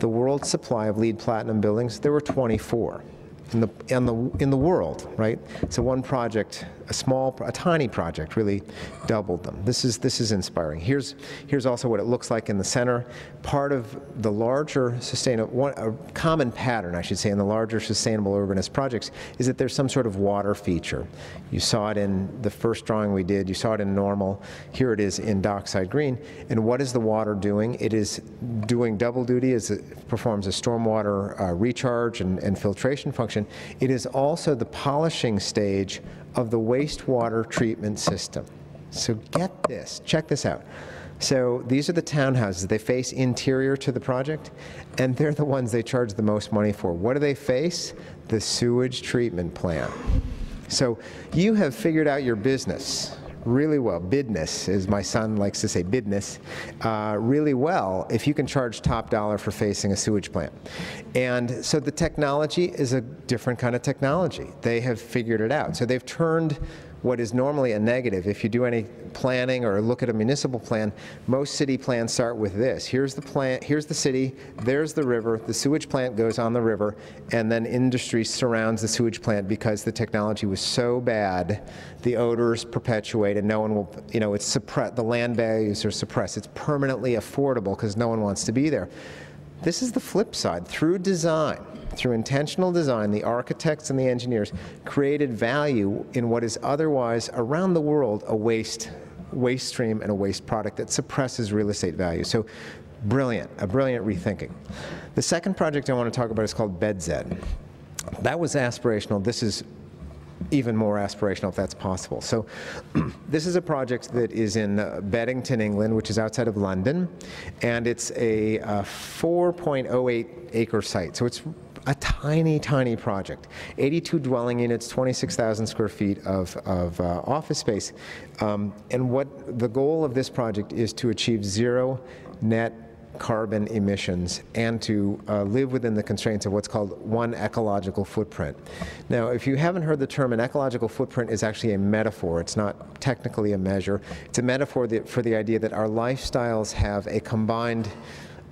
The world's supply of LEED platinum buildings, there were 24 in the, in the, in the world, right? So one project a small, a tiny project really doubled them. This is, this is inspiring. Here's, here's also what it looks like in the center. Part of the larger sustainable, one, a common pattern, I should say, in the larger sustainable urbanist projects is that there's some sort of water feature. You saw it in the first drawing we did, you saw it in normal, here it is in Dockside Green. And what is the water doing? It is doing double duty as it performs a stormwater uh, recharge and, and filtration function. It is also the polishing stage of the wastewater treatment system. So get this, check this out. So these are the townhouses. They face interior to the project, and they're the ones they charge the most money for. What do they face? The sewage treatment plant. So you have figured out your business really well, bidness, as my son likes to say, bidness, uh, really well if you can charge top dollar for facing a sewage plant. And so the technology is a different kind of technology. They have figured it out. So they've turned what is normally a negative. If you do any planning or look at a municipal plan, most city plans start with this. Here's the plant, here's the city, there's the river, the sewage plant goes on the river, and then industry surrounds the sewage plant because the technology was so bad, the odors perpetuate and no one will, you know, it's the land values are suppressed. It's permanently affordable because no one wants to be there. This is the flip side. Through design, through intentional design, the architects and the engineers created value in what is otherwise around the world a waste, waste stream and a waste product that suppresses real estate value. So brilliant, a brilliant rethinking. The second project I want to talk about is called BedZed. That was aspirational. This is even more aspirational if that's possible. So [clears throat] this is a project that is in uh, Beddington, England, which is outside of London, and it's a uh, 4.08 acre site. So it's a tiny, tiny project. 82 dwelling units, 26,000 square feet of, of uh, office space. Um, and what the goal of this project is to achieve zero net carbon emissions and to uh, live within the constraints of what's called one ecological footprint. Now, if you haven't heard the term, an ecological footprint is actually a metaphor. It's not technically a measure. It's a metaphor that, for the idea that our lifestyles have a combined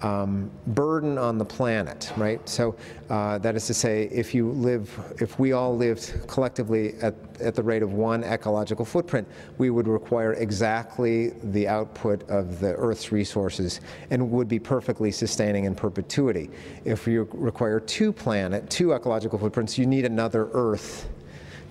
um, burden on the planet, right? So uh, that is to say, if you live, if we all lived collectively at, at the rate of one ecological footprint, we would require exactly the output of the Earth's resources and would be perfectly sustaining in perpetuity. If you require two planet, two ecological footprints, you need another Earth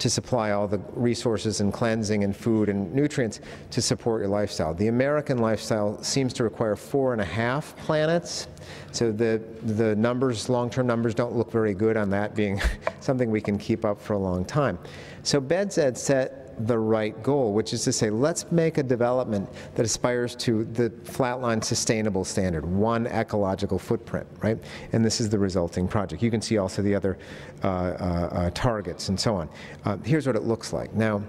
to supply all the resources and cleansing and food and nutrients to support your lifestyle. The American lifestyle seems to require four and a half planets. So the, the numbers, long-term numbers don't look very good on that being [laughs] something we can keep up for a long time. So BedZed set the right goal, which is to say, let's make a development that aspires to the flatline sustainable standard, one ecological footprint, right? And this is the resulting project. You can see also the other targets and so on. Uh, here's what it looks like. Now,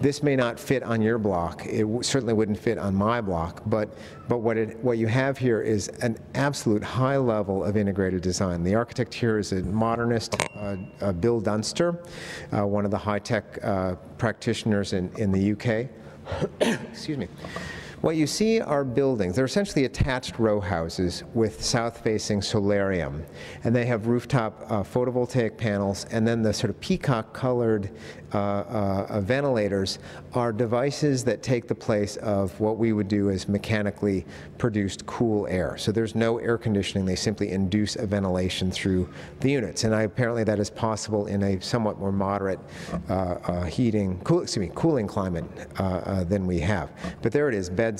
this may not fit on your block. It certainly wouldn't fit on my block, but, but what, it, what you have here is an absolute high level of integrated design. The architect here is a modernist, uh, uh, Bill Dunster, uh, one of the high-tech uh, practitioners in, in the UK. [coughs] Excuse me. What you see are buildings. They're essentially attached row houses with south-facing solarium. And they have rooftop uh, photovoltaic panels, and then the sort of peacock-colored uh, uh, ventilators are devices that take the place of what we would do as mechanically produced cool air. So there's no air conditioning. They simply induce a ventilation through the units. And I, apparently that is possible in a somewhat more moderate uh, uh, heating, cool, excuse me, cooling climate uh, than we have. But there it is, bed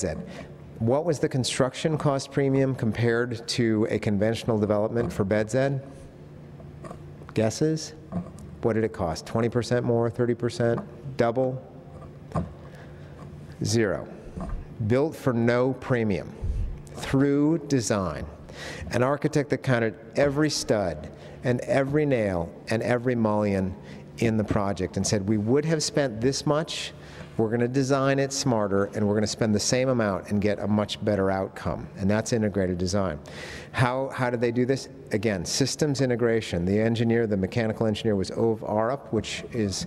What was the construction cost premium compared to a conventional development for BedZed? Guesses? What did it cost? 20% more, 30%, double? Zero. Built for no premium through design. An architect that counted every stud and every nail and every mullion in the project and said we would have spent this much We're going to design it smarter, and we're going to spend the same amount and get a much better outcome. And that's integrated design. How, how did they do this? Again, systems integration. The engineer, the mechanical engineer was Ove Arup, which is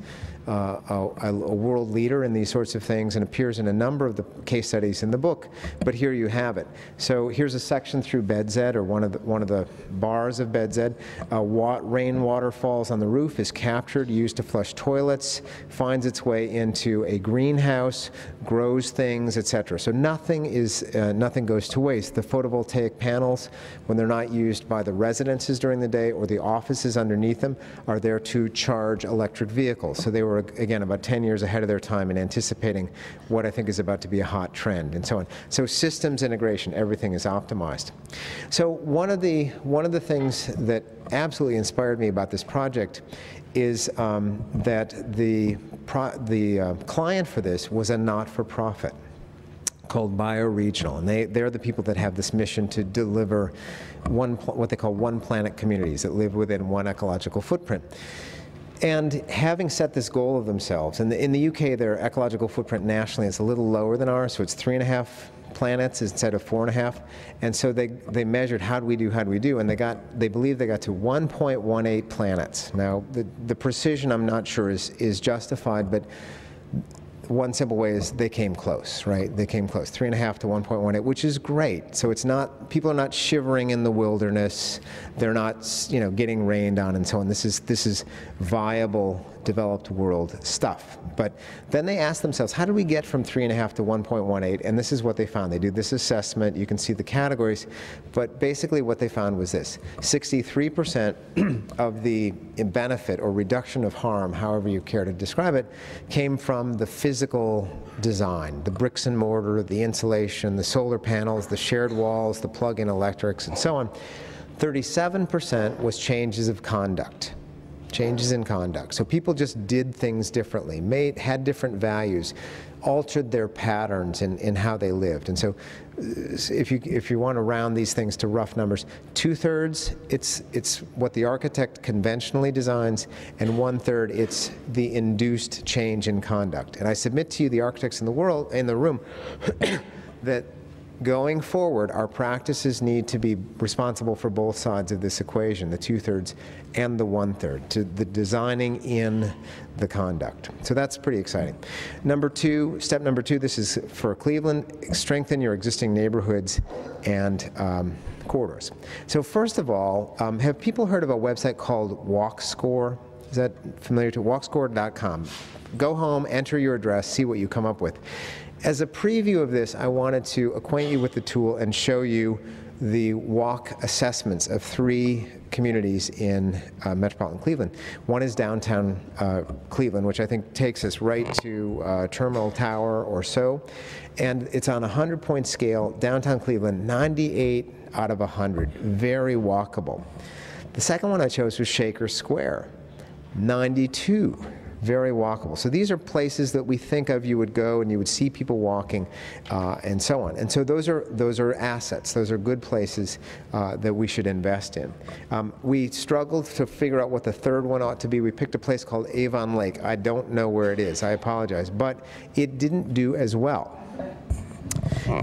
uh, a, a, world leader in these sorts of things and appears in a number of the case studies in the book. But here you have it. So here's a section through BedZed, or one of the, one of the bars of BedZed. Uh, rainwater falls on the roof, is captured, used to flush toilets, finds its way into a greenhouse, grows things, etc. So nothing is uh, nothing goes to waste. The photovoltaic panels, when they're not used by the residences during the day or the offices underneath them, are there to charge electric vehicles. So they were again, about 10 years ahead of their time in anticipating what I think is about to be a hot trend and so on. So systems integration, everything is optimized. So one of the, one of the things that absolutely inspired me about this project is um, that the, the uh, client for this was a not-for-profit called BioRegional, and they, they're the people that have this mission to deliver one, what they call one planet communities that live within one ecological footprint. And having set this goal of themselves, and in the UK, their ecological footprint nationally is a little lower than ours, so it's three and a half planets instead of four and a half. And so they, they measured how do we do, how do we do, and they got they believe they got to 1.18 planets. Now the, the precision I'm not sure is, is justified, but one simple way is they came close, right? They came close, three and a half to 1.18, which is great. So it's not people are not shivering in the wilderness. They're not, you know, getting rained on and so on. This is this is viable developed world stuff. But then they asked themselves, how do we get from 3.5 to 1.18? And this is what they found. They do this assessment. You can see the categories. But basically what they found was this. 63% [clears throat] of the benefit or reduction of harm, however you care to describe it, came from the physical design, the bricks and mortar, the insulation, the solar panels, the shared walls, the plug-in electrics, and so on. 37% was changes of conduct changes in conduct. So people just did things differently, made, had different values, altered their patterns in, in how they lived. And so uh, if you, if you want to round these things to rough numbers, two-thirds, it's, it's what the architect conventionally designs, and one-third, it's the induced change in conduct. And I submit to you, the architects in the world, in the room, [coughs] that going forward, our practices need to be responsible for both sides of this equation, the two-thirds and the one-third, to the designing in the conduct. So that's pretty exciting. Number two, step number two, this is for Cleveland, strengthen your existing neighborhoods and um, corridors. So first of all, um, have people heard of a website called WalkScore? Is that familiar to walkscore.com? Go home, enter your address, see what you come up with. As a preview of this, I wanted to acquaint you with the tool and show you the walk assessments of three communities in uh, metropolitan Cleveland. One is downtown uh, Cleveland, which I think takes us right to uh, Terminal Tower or so. And it's on a 100 point scale. Downtown Cleveland, 98 out of 100, very walkable. The second one I chose was Shaker Square, 92 very walkable. So these are places that we think of you would go and you would see people walking uh, and so on. And so those are, those are assets. Those are good places uh, that we should invest in. Um, we struggled to figure out what the third one ought to be. We picked a place called Avon Lake. I don't know where it is. I apologize. But it didn't do as well.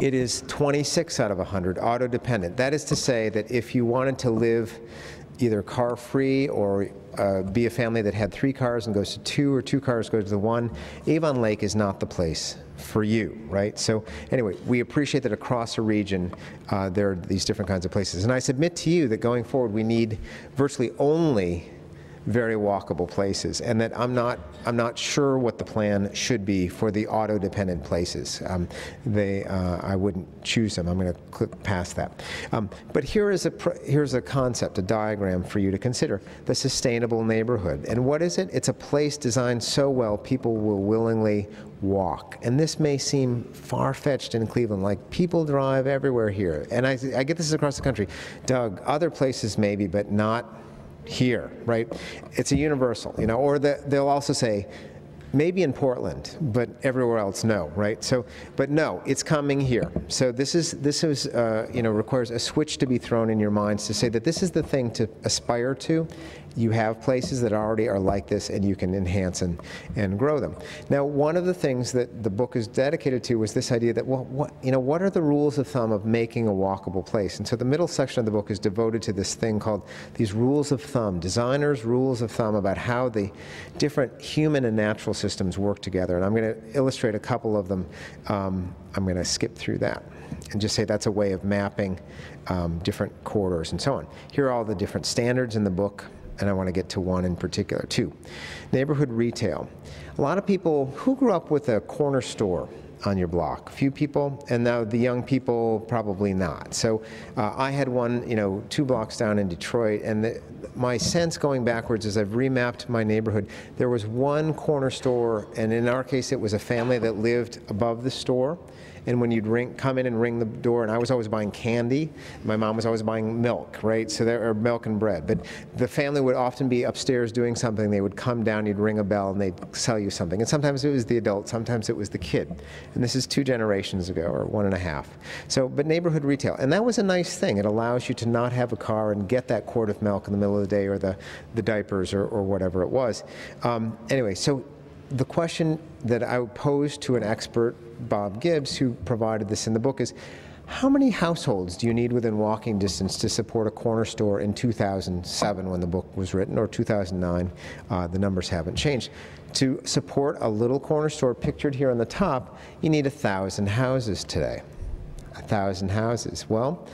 It is 26 out of 100 auto dependent. That is to say that if you wanted to live either car free or uh, be a family that had three cars and goes to two or two cars goes to the one, Avon Lake is not the place for you, right? So anyway, we appreciate that across a region uh, there are these different kinds of places. And I submit to you that going forward we need virtually only very walkable places, and that I'm not I'm not sure what the plan should be for the auto-dependent places. Um, they uh, I wouldn't choose them. I'm going to click past that. Um, but here is a here's a concept, a diagram for you to consider: the sustainable neighborhood. And what is it? It's a place designed so well people will willingly walk. And this may seem far-fetched in Cleveland, like people drive everywhere here. And I, I get this across the country. Doug, other places maybe, but not here, right? It's a universal, you know, or the, they'll also say, maybe in Portland, but everywhere else, no, right? So, but no, it's coming here. So this is, this is, uh, you know, requires a switch to be thrown in your minds to say that this is the thing to aspire to, you have places that already are like this and you can enhance and, and grow them. Now, one of the things that the book is dedicated to was this idea that, well, what, you know, what are the rules of thumb of making a walkable place? And so the middle section of the book is devoted to this thing called these rules of thumb, designers' rules of thumb about how the different human and natural systems work together. And I'm going to illustrate a couple of them. Um, I'm going to skip through that and just say that's a way of mapping um, different corridors and so on. Here are all the different standards in the book and I want to get to one in particular. Two, neighborhood retail. A lot of people who grew up with a corner store on your block. Few people, and now the young people probably not. So uh, I had one, you know, two blocks down in Detroit, and the, my sense going backwards as I've remapped my neighborhood, there was one corner store, and in our case, it was a family that lived above the store and when you'd ring, come in and ring the door, and I was always buying candy. My mom was always buying milk, right? So there, or milk and bread. But the family would often be upstairs doing something. They would come down, you'd ring a bell, and they'd sell you something. And sometimes it was the adult, sometimes it was the kid. And this is two generations ago, or one and a half. So, but neighborhood retail, and that was a nice thing. It allows you to not have a car and get that quart of milk in the middle of the day, or the the diapers, or, or whatever it was. Um, anyway, so the question that I posed to an expert, Bob Gibbs, who provided this in the book, is how many households do you need within walking distance to support a corner store in 2007 when the book was written, or 2009? Uh, the numbers haven't changed. To support a little corner store pictured here on the top, you need a thousand houses today. A thousand houses. Well,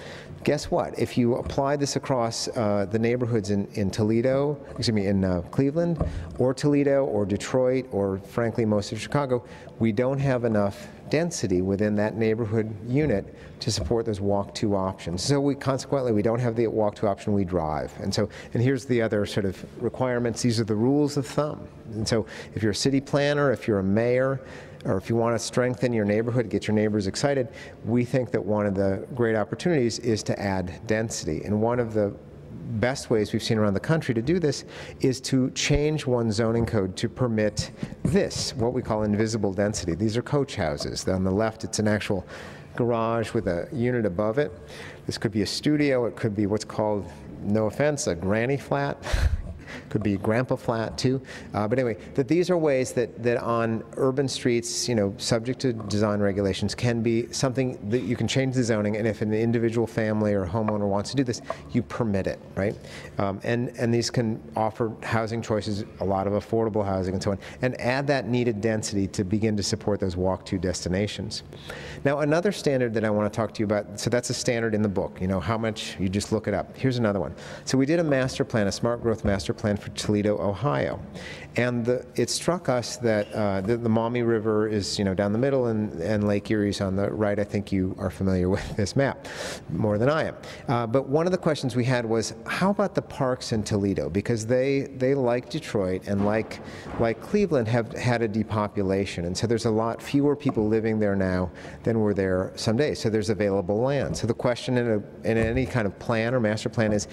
guess what? If you apply this across uh, the neighborhoods in, in Toledo, excuse me, in uh, Cleveland, or Toledo, or Detroit, or frankly most of Chicago, we don't have enough density within that neighborhood unit to support those walk-to options. So we consequently we don't have the walk-to option. We drive, and so and here's the other sort of requirements. These are the rules of thumb. And so if you're a city planner, if you're a mayor, or if you want to strengthen your neighborhood, get your neighbors excited, we think that one of the great opportunities is to add density. And one of the best ways we've seen around the country to do this is to change one zoning code to permit this, what we call invisible density. These are coach houses. On the left, it's an actual garage with a unit above it. This could be a studio. It could be what's called, no offense, a granny flat. [laughs] could be grandpa flat too. Uh, but anyway, that these are ways that, that on urban streets, you know, subject to design regulations, can be something that you can change the zoning, and if an individual family or homeowner wants to do this, you permit it, right? Um, and, and these can offer housing choices, a lot of affordable housing and so on, and add that needed density to begin to support those walk-to destinations. Now, another standard that I want to talk to you about, so that's a standard in the book, you know, how much, you just look it up. Here's another one. So we did a master plan, a smart growth master plan for Toledo, Ohio. And the, it struck us that uh, the, the, Maumee River is, you know, down the middle and, and Lake Erie's on the right. I think you are familiar with [laughs] this map more than I am. Uh, but one of the questions we had was, how about the parks in Toledo? Because they, they like Detroit and like, like Cleveland have had a depopulation. And so there's a lot fewer people living there now than were there some days. So there's available land. So the question in, a, in any kind of plan or master plan is,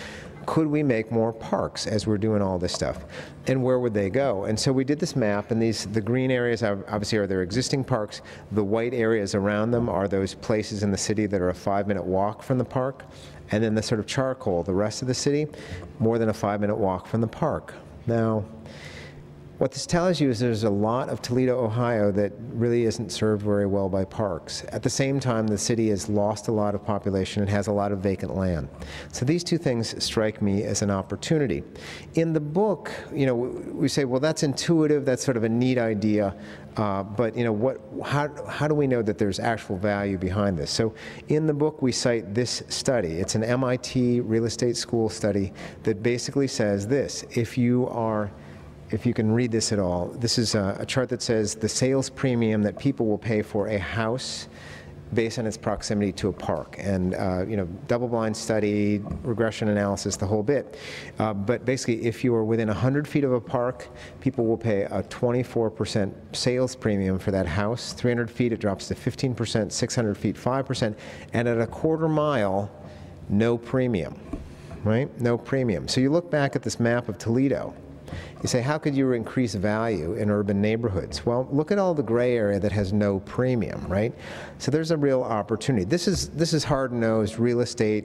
could we make more parks as we're doing all this stuff? And where would they go? And so we did this map, and these the green areas obviously are their existing parks. The white areas around them are those places in the city that are a five-minute walk from the park. And then the sort of charcoal, the rest of the city, more than a five-minute walk from the park. Now, what this tells you is there's a lot of Toledo, Ohio that really isn't served very well by parks. At the same time, the city has lost a lot of population and has a lot of vacant land. So these two things strike me as an opportunity. In the book, you know, we say, well, that's intuitive, that's sort of a neat idea, uh, but you know, what, how, how do we know that there's actual value behind this? So in the book, we cite this study. It's an MIT real estate school study that basically says this, if you are if you can read this at all, this is a, a, chart that says the sales premium that people will pay for a house based on its proximity to a park. And, uh, you know, double-blind study, regression analysis, the whole bit. Uh, but basically, if you are within 100 feet of a park, people will pay a 24% sales premium for that house. 300 feet, it drops to 15%, 600 feet, 5%, and at a quarter mile, no premium, right? No premium. So you look back at this map of Toledo, You say, how could you increase value in urban neighborhoods? Well, look at all the gray area that has no premium, right? So there's a real opportunity. This is this is hard-nosed real estate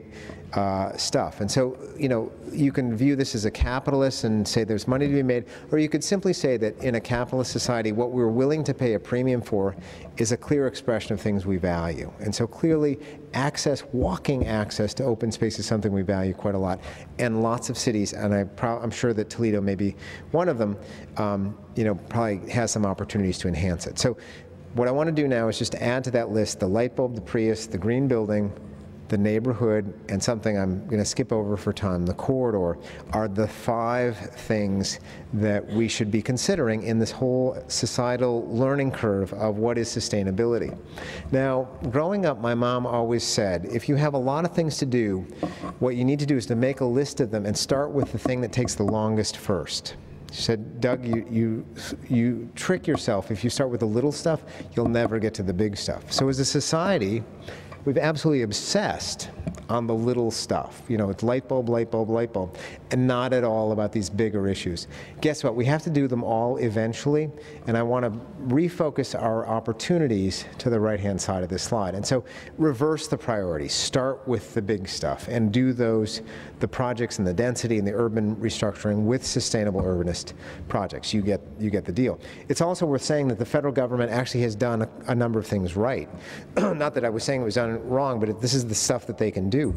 uh, stuff, and so you know you can view this as a capitalist and say there's money to be made, or you could simply say that in a capitalist society, what we're willing to pay a premium for is a clear expression of things we value, and so clearly access, walking access to open space is something we value quite a lot, and lots of cities, and I am sure that Toledo may be one of them, um, you know, probably has some opportunities to enhance it. So what I want to do now is just add to that list the light bulb, the Prius, the green building, the neighborhood, and something I'm going to skip over for time, the corridor, are the five things that we should be considering in this whole societal learning curve of what is sustainability. Now, growing up, my mom always said, if you have a lot of things to do, what you need to do is to make a list of them and start with the thing that takes the longest first. She said, Doug, you, you, you trick yourself. If you start with the little stuff, you'll never get to the big stuff. So as a society, we've absolutely obsessed on the little stuff. You know, it's light bulb, light bulb, light bulb, and not at all about these bigger issues. Guess what? We have to do them all eventually, and I want to refocus our opportunities to the right-hand side of this slide. And so reverse the priorities. Start with the big stuff and do those, the projects and the density and the urban restructuring with sustainable urbanist projects. You get, you get the deal. It's also worth saying that the federal government actually has done a, a number of things right. [clears throat] not that I was saying it was done wrong, but it, this is the stuff that they can do.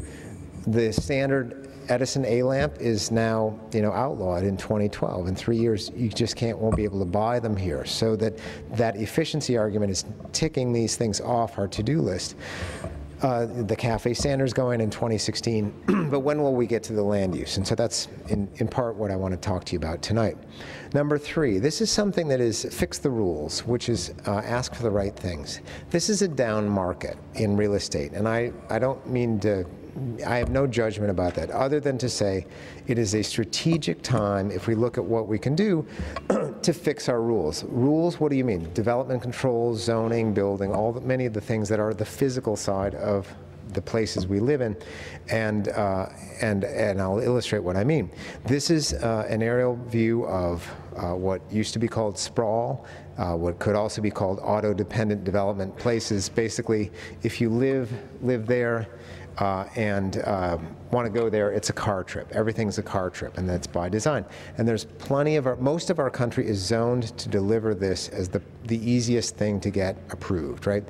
The standard Edison A lamp is now, you know, outlawed in 2012. In three years, you just can't won't be able to buy them here. So that that efficiency argument is ticking these things off our to-do list. Uh, the CAFE standards going in 2016, [clears throat] but when will we get to the land use? And so that's in, in part what I want to talk to you about tonight. Number three, this is something that is fix the rules, which is uh, ask for the right things. This is a down market in real estate, and I, I don't mean to I have no judgment about that, other than to say it is a strategic time, if we look at what we can do, [clears throat] to fix our rules. Rules, what do you mean? Development controls, zoning, building, all the, many of the things that are the physical side of the places we live in, and uh, and and I'll illustrate what I mean. This is uh, an aerial view of uh, what used to be called sprawl, uh, what could also be called auto-dependent development places. Basically, if you live live there, uh, and uh, want to go there, it's a car trip. Everything's a car trip, and that's by design. And there's plenty of our, most of our country is zoned to deliver this as the, the easiest thing to get approved, right?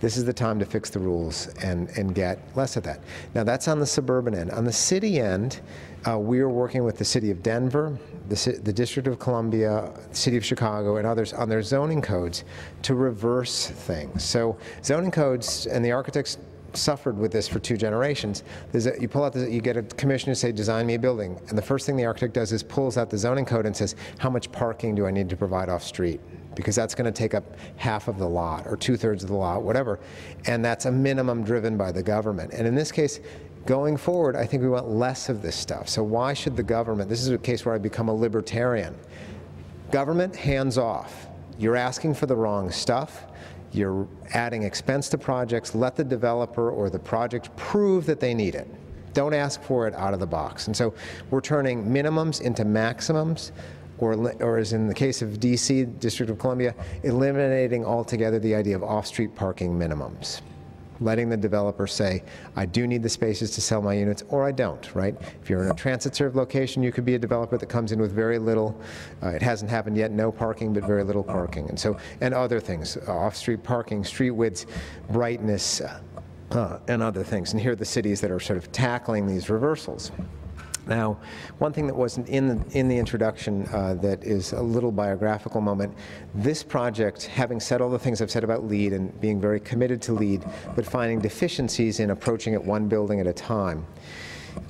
This is the time to fix the rules and, and get less of that. Now that's on the suburban end. On the city end, uh, we are working with the city of Denver, the, the District of Columbia, city of Chicago, and others on their zoning codes to reverse things. So zoning codes and the architects suffered with this for two generations. A, you pull out, the, you get a commission to say, design me a building, and the first thing the architect does is pulls out the zoning code and says, how much parking do I need to provide off street? Because that's going to take up half of the lot or two thirds of the lot, whatever, and that's a minimum driven by the government. And in this case, going forward, I think we want less of this stuff. So why should the government? This is a case where I become a libertarian. Government hands off. You're asking for the wrong stuff you're adding expense to projects. Let the developer or the project prove that they need it. Don't ask for it out of the box. And so we're turning minimums into maximums, or, or as in the case of DC, District of Columbia, eliminating altogether the idea of off-street parking minimums letting the developer say, I do need the spaces to sell my units, or I don't, right? If you're in a transit served location, you could be a developer that comes in with very little, uh, it hasn't happened yet, no parking, but very little parking. And so, and other things, off-street parking, street widths, brightness, uh, and other things. And here are the cities that are sort of tackling these reversals. Now, one thing that wasn't in the, in the introduction uh, that is a little biographical moment, this project, having said all the things I've said about LEED and being very committed to LEED, but finding deficiencies in approaching it one building at a time,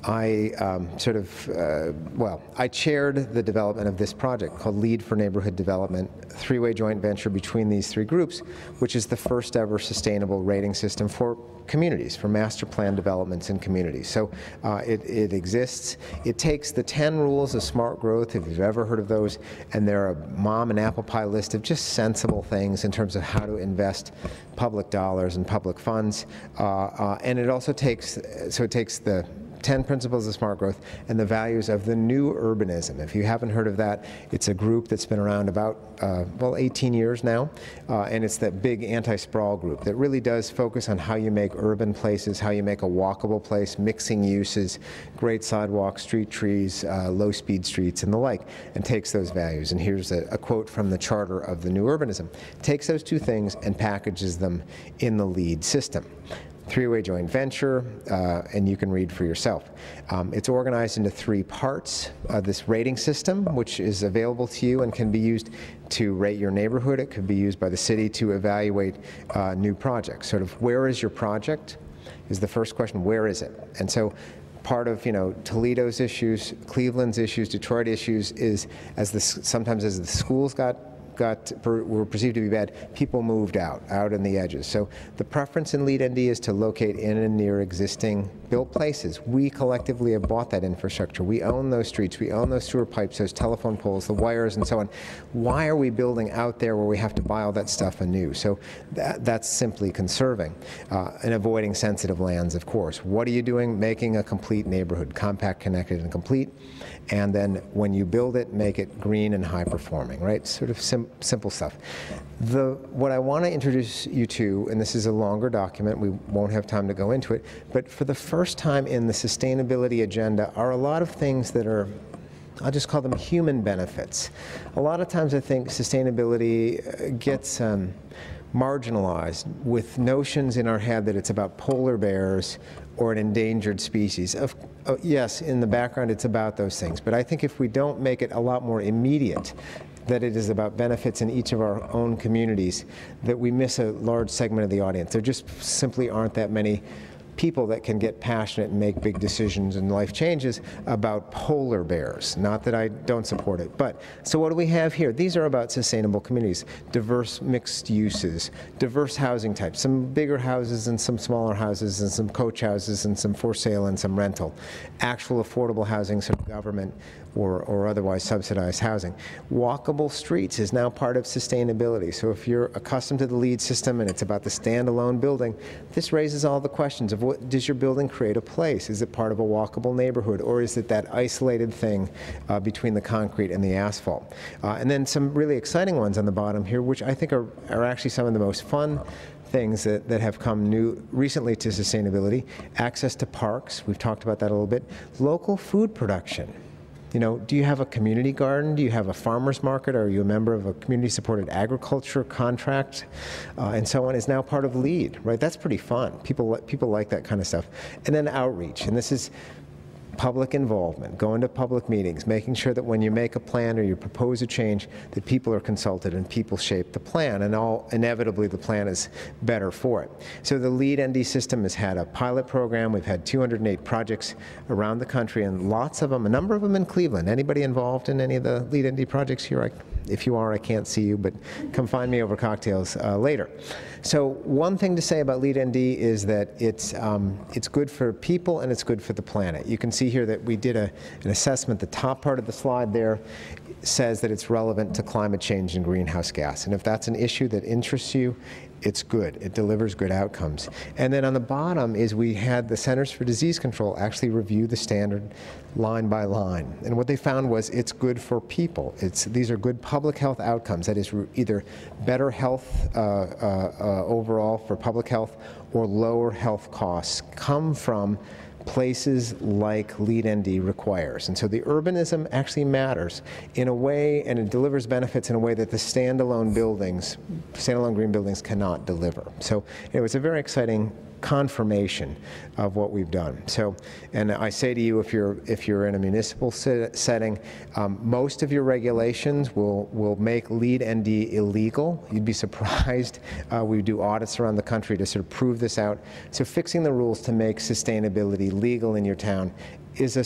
I um, sort of, uh, well, I chaired the development of this project called LEED for Neighborhood Development, three-way joint venture between these three groups, which is the first ever sustainable rating system for communities, for master plan developments in communities. So uh, it, it exists. It takes the 10 rules of smart growth, if you've ever heard of those, and they're a mom and apple pie list of just sensible things in terms of how to invest public dollars and public funds. Uh, uh and it also takes, so it takes the 10 Principles of Smart Growth and the Values of the New Urbanism. If you haven't heard of that, it's a group that's been around about, uh, well, 18 years now, uh, and it's that big anti-sprawl group that really does focus on how you make urban places, how you make a walkable place, mixing uses, great sidewalks, street trees, uh, low-speed streets, and the like, and takes those values. And here's a, a quote from the charter of the New Urbanism. Takes those two things and packages them in the LEED system three-way joint venture, uh, and you can read for yourself. Um, it's organized into three parts. Uh, this rating system, which is available to you and can be used to rate your neighborhood. It could be used by the city to evaluate uh, new projects. Sort of, where is your project? Is the first question. Where is it? And so part of you know Toledo's issues, Cleveland's issues, Detroit issues is as the sometimes as the schools got got were perceived to be bad, people moved out, out in the edges. So the preference in LEED ND is to locate in and near existing built places. We collectively have bought that infrastructure. We own those streets, we own those sewer pipes, those telephone poles, the wires, and so on. Why are we building out there where we have to buy all that stuff anew? So that, that's simply conserving uh, and avoiding sensitive lands, of course. What are you doing? Making a complete neighborhood, compact, connected, and complete. And then when you build it, make it green and high performing, right? Sort of sim simple stuff. The, what I want to introduce you to, and this is a longer document, we won't have time to go into it, but for the first time in the sustainability agenda are a lot of things that are I'll just call them human benefits. A lot of times I think sustainability uh, gets um, marginalized with notions in our head that it's about polar bears or an endangered species. Of, uh, yes, in the background it's about those things, but I think if we don't make it a lot more immediate that it is about benefits in each of our own communities, that we miss a large segment of the audience. There just simply aren't that many people that can get passionate and make big decisions and life changes about polar bears. Not that I don't support it, but so what do we have here? These are about sustainable communities, diverse mixed uses, diverse housing types, some bigger houses and some smaller houses and some coach houses and some for sale and some rental, actual affordable housing, of government or, or otherwise subsidized housing. Walkable streets is now part of sustainability. So if you're accustomed to the LEED system and it's about the standalone building, this raises all the questions of what does your building create a place? Is it part of a walkable neighborhood or is it that isolated thing uh, between the concrete and the asphalt? Uh, and then some really exciting ones on the bottom here, which I think are, are actually some of the most fun things that, that have come new recently to sustainability. Access to parks, we've talked about that a little bit. Local food production. You know, do you have a community garden? Do you have a farmer's market? Are you a member of a community-supported agriculture contract? Uh, and so on is now part of LEED, right? That's pretty fun. People, people like that kind of stuff. And then outreach, and this is public involvement, going to public meetings, making sure that when you make a plan or you propose a change, that people are consulted and people shape the plan, and all inevitably the plan is better for it. So the LEED ND system has had a pilot program. We've had 208 projects around the country, and lots of them, a number of them in Cleveland. Anybody involved in any of the LEED ND projects here? I, if you are, I can't see you, but come find me over cocktails uh, later. So one thing to say about LEED ND is that it's, um, it's good for people and it's good for the planet. You can see here that we did a, an assessment. The top part of the slide there says that it's relevant to climate change and greenhouse gas. And if that's an issue that interests you, it's good. It delivers good outcomes. And then on the bottom is we had the Centers for Disease Control actually review the standard line by line. And what they found was it's good for people. It's, these are good public health outcomes. That is either better health uh, uh, uh, overall for public health or lower health costs come from places like LEED ND requires. And so the urbanism actually matters in a way, and it delivers benefits in a way that the standalone buildings, standalone green buildings cannot deliver. So it was a very exciting confirmation of what we've done. So, and I say to you, if you're if you're in a municipal setting, um, most of your regulations will will make LEED ND illegal. You'd be surprised. [laughs] Uh, we do audits around the country to sort of prove this out. So, fixing the rules to make sustainability legal in your town is a,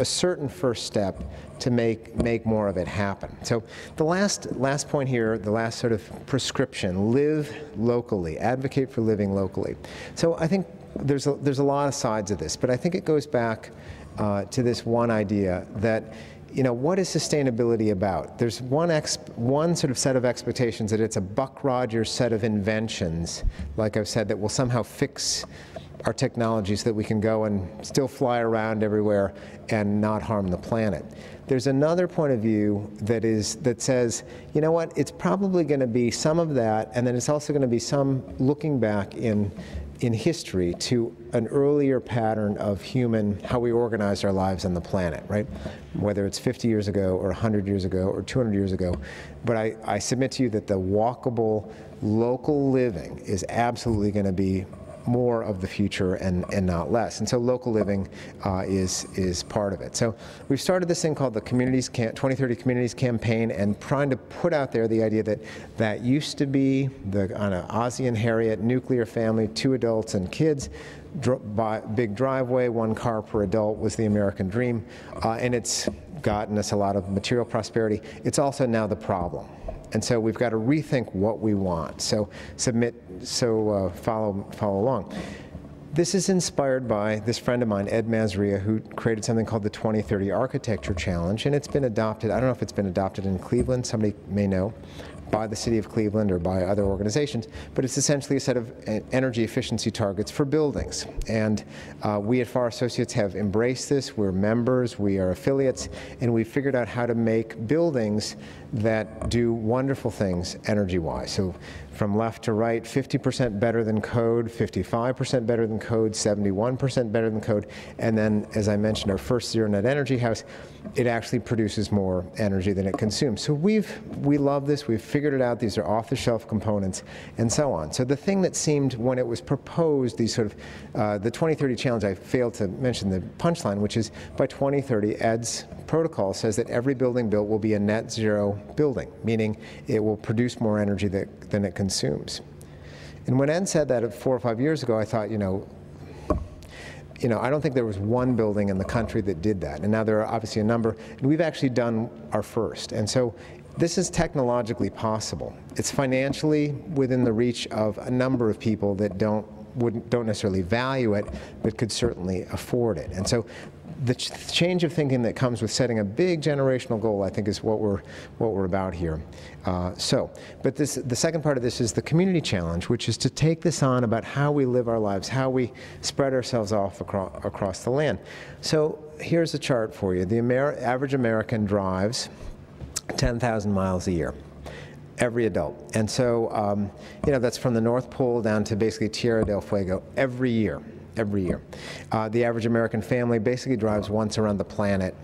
a, certain first step to make make more of it happen. So the last last point here, the last sort of prescription: live locally, advocate for living locally. So I think there's a, there's a lot of sides of this, but I think it goes back uh, to this one idea that. You know, what is sustainability about? There's one, one sort of set of expectations that it's a Buck Rogers set of inventions, like I've said, that will somehow fix our technologies that we can go and still fly around everywhere and not harm the planet. There's another point of view that is that says, you know what, it's probably going to be some of that, and then it's also going to be some looking back in in history to an earlier pattern of human, how we organized our lives on the planet, right? Whether it's 50 years ago or 100 years ago or 200 years ago. But I, I submit to you that the walkable, local living is absolutely going to be more of the future and, and not less. And so local living uh, is, is part of it. So we've started this thing called the Communities Cam 2030 Communities Campaign and trying to put out there the idea that that used to be the on Ozzie and Harriet nuclear family, two adults and kids, dr big driveway, one car per adult was the American dream. Uh, and it's gotten us a lot of material prosperity. It's also now the problem. And so we've got to rethink what we want. So submit, so uh, follow, follow along. This is inspired by this friend of mine, Ed Mazria, who created something called the 2030 Architecture Challenge, and it's been adopted. I don't know if it's been adopted in Cleveland. Somebody may know by the city of Cleveland or by other organizations, but it's essentially a set of energy efficiency targets for buildings. And uh, we at Farr Associates have embraced this. We're members, we are affiliates, and we've figured out how to make buildings that do wonderful things energy-wise. So from left to right, 50% better than code, 55% better than code, 71% better than code, and then, as I mentioned, our first zero net energy house, it actually produces more energy than it consumes. So we've, we love this, we've figured it out, these are off-the-shelf components, and so on. So the thing that seemed, when it was proposed, these sort of, uh, the 2030 challenge, I failed to mention the punchline, which is by 2030, Ed's protocol says that every building built will be a net zero building, meaning it will produce more energy that, than it consumes. And when Ed said that four or five years ago, I thought, you know, you know, I don't think there was one building in the country that did that. And now there are obviously a number, and we've actually done our first. And so this is technologically possible. It's financially within the reach of a number of people that don't wouldn't, don't necessarily value it, but could certainly afford it. And so the ch change of thinking that comes with setting a big generational goal, I think, is what we're what we're about here. Uh, so, but this the second part of this is the community challenge, which is to take this on about how we live our lives, how we spread ourselves off across, across the land. So here's a chart for you. The Amer average American drives 10,000 miles a year every adult. And so, um, you know, that's from the North Pole down to basically Tierra del Fuego every year every year. Uh, the average American family basically drives once around the planet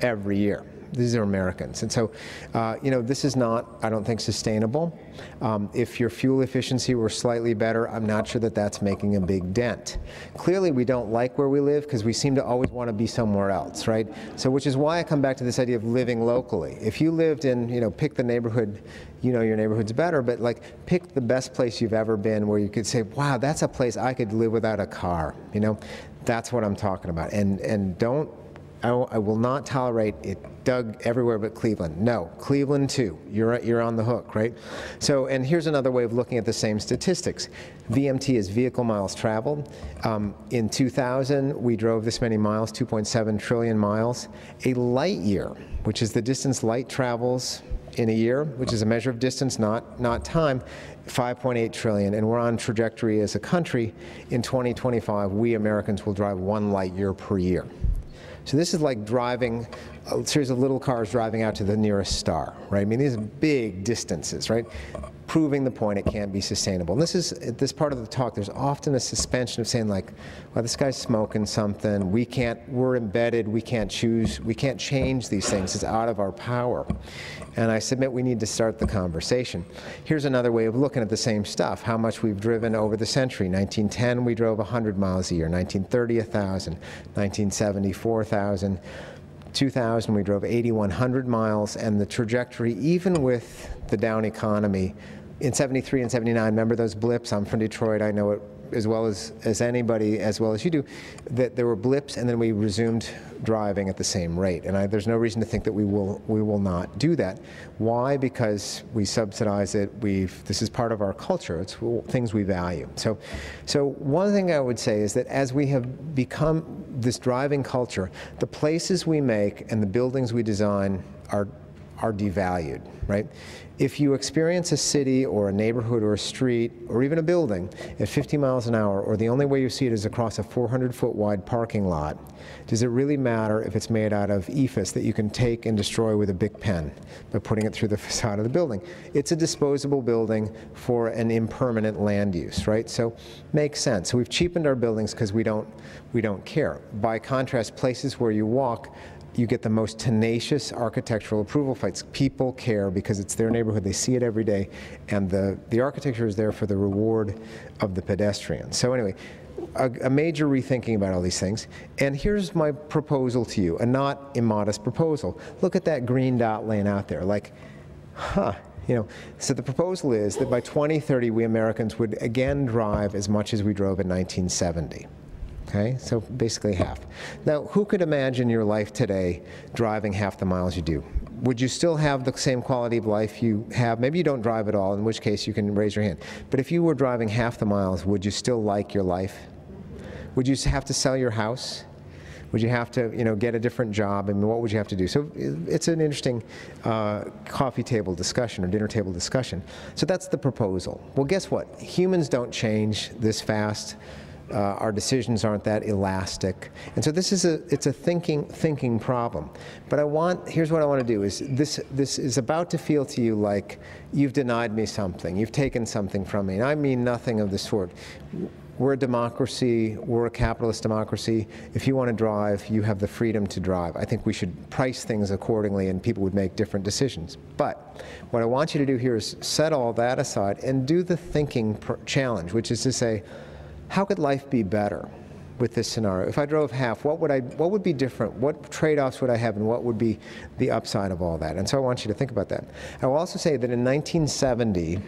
every year. These are Americans. And so, uh, you know, this is not, I don't think, sustainable. Um, if your fuel efficiency were slightly better, I'm not sure that that's making a big dent. Clearly, we don't like where we live because we seem to always want to be somewhere else, right? So, which is why I come back to this idea of living locally. If you lived in, you know, pick the neighborhood, you know your neighborhood's better, but like pick the best place you've ever been where you could say, wow, that's a place I could live without a car, you know? That's what I'm talking about. And, and don't I, I will not tolerate it dug everywhere but Cleveland. No, Cleveland too. You're, you're on the hook, right? So, and here's another way of looking at the same statistics. VMT is vehicle miles traveled. Um, in 2000, we drove this many miles, 2.7 trillion miles. A light year, which is the distance light travels in a year, which is a measure of distance, not, not time, 5.8 trillion. And we're on trajectory as a country. In 2025, we Americans will drive one light year per year. So this is like driving a series of little cars driving out to the nearest star, right? I mean, these are big distances, right? Proving the point it can't be sustainable. And this is, this part of the talk, there's often a suspension of saying like, well, this guy's smoking something, we can't, we're embedded, we can't choose, we can't change these things, it's out of our power. And I submit we need to start the conversation. Here's another way of looking at the same stuff, how much we've driven over the century. 1910, we drove 100 miles a year. 1930, 1,000. 1970, 4,000. 2000, we drove 8,100 miles, and the trajectory, even with the down economy, in 73 and 79, remember those blips? I'm from Detroit, I know it as well as, as anybody, as well as you do, that there were blips and then we resumed driving at the same rate. And I, there's no reason to think that we will, we will not do that. Why? Because we subsidize it. We've, this is part of our culture. It's things we value. So, so one thing I would say is that as we have become this driving culture, the places we make and the buildings we design are are devalued, right? If you experience a city or a neighborhood or a street or even a building at 50 miles an hour, or the only way you see it is across a 400 foot wide parking lot, does it really matter if it's made out of EIFS that you can take and destroy with a big pen by putting it through the [laughs] facade of the building? It's a disposable building for an impermanent land use, right? So makes sense. So we've cheapened our buildings because we don't, we don't care. By contrast, places where you walk, you get the most tenacious architectural approval fights. People care because it's their neighborhood, they see it every day, and the, the architecture is there for the reward of the pedestrian. So anyway, a, a, major rethinking about all these things. And here's my proposal to you, a not immodest proposal. Look at that green dot laying out there, like, huh, you know, so the proposal is that by 2030, we Americans would again drive as much as we drove in 1970. Okay, so basically half. Now, who could imagine your life today driving half the miles you do? Would you still have the same quality of life you have? Maybe you don't drive at all, in which case you can raise your hand. But if you were driving half the miles, would you still like your life? Would you have to sell your house? Would you have to, you know, get a different job? I mean, what would you have to do? So it's an interesting uh, coffee table discussion or dinner table discussion. So that's the proposal. Well, guess what? Humans don't change this fast. Uh, our decisions aren't that elastic. And so this is a, it's a thinking, thinking problem. But I want, here's what I want to do is this, this is about to feel to you like you've denied me something, you've taken something from me. And I mean nothing of the sort. We're a democracy, we're a capitalist democracy. If you want to drive, you have the freedom to drive. I think we should price things accordingly and people would make different decisions. But what I want you to do here is set all that aside and do the thinking challenge, which is to say, how could life be better with this scenario? If I drove half, what would I what would be different? What trade-offs would I have and what would be the upside of all that? And so I want you to think about that. I will also say that in 1970,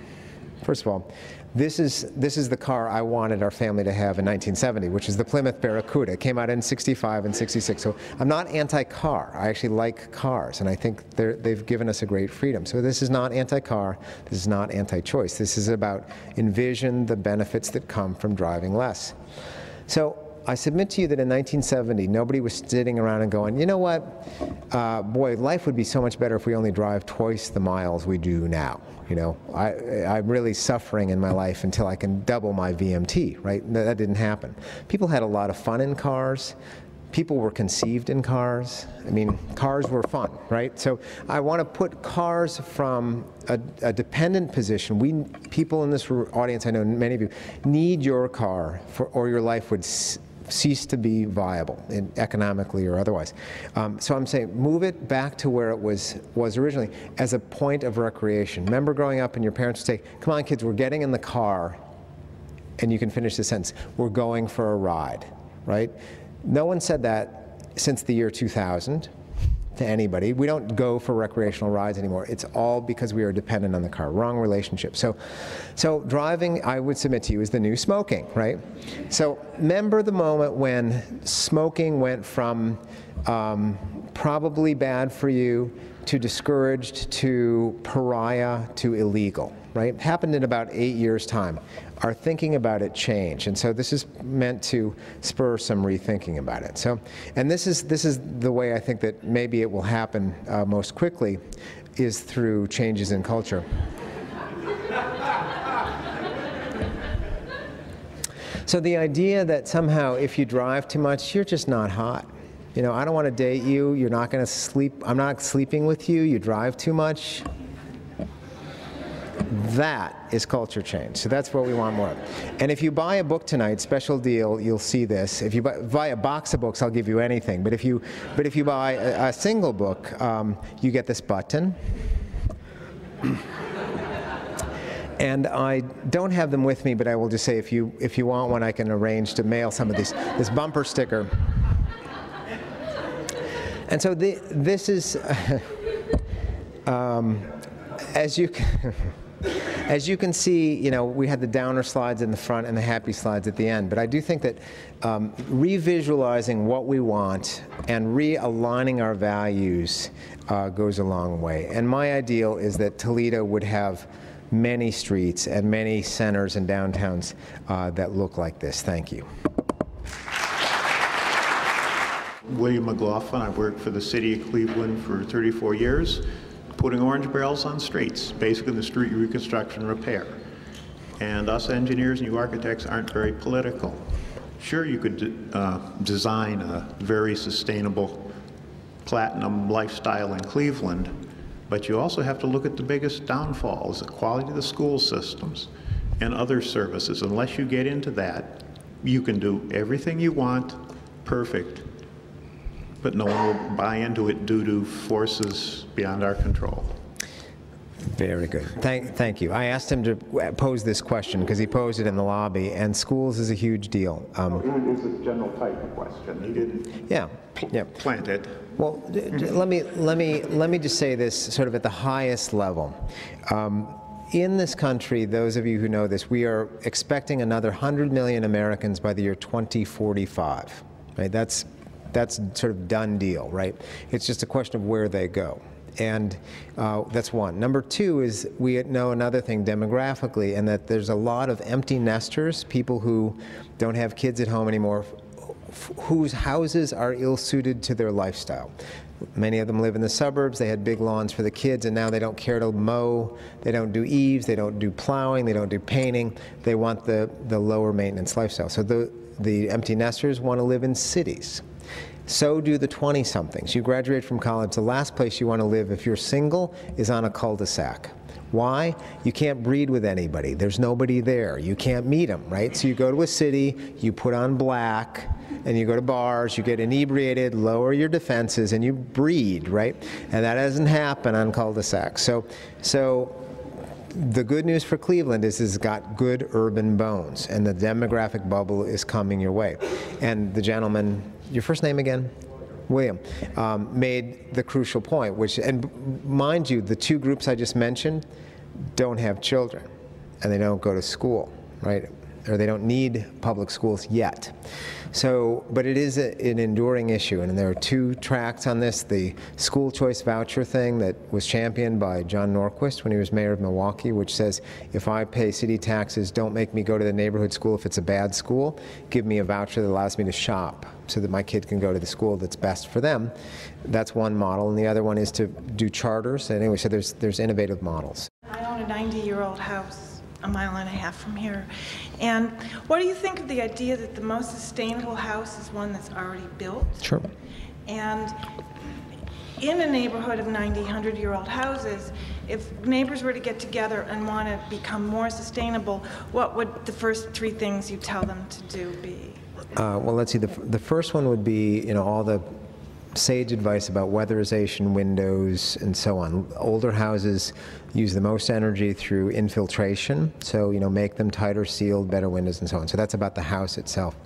first of all, this is, this is the car I wanted our family to have in 1970, which is the Plymouth Barracuda. It came out in 65 and 66. So I'm not anti-car. I actually like cars, and I think they've given us a great freedom. So this is not anti-car. This is not anti-choice. This is about envision the benefits that come from driving less. So I submit to you that in 1970, nobody was sitting around and going, you know what, uh, boy, life would be so much better if we only drive twice the miles we do now. You know, I, I'm really suffering in my life until I can double my VMT, right? That didn't happen. People had a lot of fun in cars people were conceived in cars. I mean, cars were fun, right? So I want to put cars from a, a, dependent position. We people in this audience, I know many of you, need your car, for, or your life would cease to be viable in, economically or otherwise. Um, so I'm saying move it back to where it was was originally as a point of recreation. Remember growing up and your parents would say, "Come on, kids, we're getting in the car," and you can finish the sentence. We're going for a ride, right? No one said that since the year 2000 to anybody. We don't go for recreational rides anymore. It's all because we are dependent on the car. Wrong relationship. So, so driving, I would submit to you, is the new smoking, right? So remember the moment when smoking went from um, probably bad for you to discouraged to pariah to illegal, right? Happened in about eight years' time. Our thinking about it change. and so this is meant to spur some rethinking about it. So, and this is this is the way I think that maybe it will happen uh, most quickly, is through changes in culture. So the idea that somehow if you drive too much, you're just not hot. You know, I don't want to date you. You're not going to sleep. I'm not sleeping with you. You drive too much. That is culture change. So that's what we want more of. And if you buy a book tonight, special deal, you'll see this. If you buy, buy a box of books, I'll give you anything. But if you, but if you buy a, a single book, um, you get this button. [coughs] and I don't have them with me, but I will just say if you if you want one, I can arrange to mail some of these. This bumper sticker. And so the, this is, [laughs] um, as you can, [laughs] as you can see, you know, we had the downer slides in the front and the happy slides at the end. But I do think that um, revisualizing what we want and realigning our values uh, goes a long way. And my ideal is that Toledo would have many streets and many centers and downtowns uh, that look like this. Thank you. William McLaughlin. I've worked for the city of Cleveland for 34 years putting orange barrels on streets, basically the street reconstruction repair. And us engineers and you architects aren't very political. Sure, you could uh, design a very sustainable platinum lifestyle in Cleveland, but you also have to look at the biggest downfalls, the quality of the school systems and other services. Unless you get into that, you can do everything you want, perfect, but no one will buy into it due to forces beyond our control. Very good. Thank, thank you. I asked him to pose this question because he posed it in the lobby, and schools is a huge deal. Um, It was a general type of question. He didn't yeah, yeah. plant it. Well, d- d- let me let me let me just say this sort of at the highest level. Um, in this country, those of you who know this, we are expecting another 100 million Americans by the year 2045. Right? That's that's sort of done deal, right? It's just a question of where they go. And uh, that's one. Number two is we know another thing demographically, and that there's a lot of empty nesters, people who don't have kids at home anymore, whose houses are ill suited to their lifestyle. Many of them live in the suburbs. They had big lawns for the kids, and now they don't care to mow. They don't do eaves. They don't do plowing. They don't do painting. They want the, the lower maintenance lifestyle. So the, the empty nesters want to live in cities. So do the 20 somethings. You graduate from college, the last place you want to live if you're single is on a cul de sac. Why? You can't breed with anybody. There's nobody there. You can't meet them, right? So you go to a city, you put on black, and you go to bars, you get inebriated, lower your defenses, and you breed, right? And that doesn't happen on cul de sacs. So, so the good news for Cleveland is it's got good urban bones, and the demographic bubble is coming your way. And the gentleman, your first name again? William, um, made the crucial point, which, and mind you, the two groups I just mentioned don't have children, and they don't go to school, right? Or they don't need public schools yet. So, but it is a, an enduring issue, and there are two tracks on this. The school choice voucher thing that was championed by John Norquist when he was mayor of Milwaukee, which says if I pay city taxes, don't make me go to the neighborhood school if it's a bad school. Give me a voucher that allows me to shop so that my kid can go to the school that's best for them. That's one model, and the other one is to do charters. Anyway, so there's there's innovative models. I own a 90-year-old house a mile and a half from here. And what do you think of the idea that the most sustainable house is one that's already built? Sure. And in a neighborhood of 90, 100-year-old houses, if neighbors were to get together and want to become more sustainable, what would the first three things you tell them to do be? Uh, well, let's see. The, the first one would be, you know, all the sage advice about weatherization windows and so on. Older houses use the most energy through infiltration, so you know make them tighter sealed, better windows and so on. So that's about the house itself.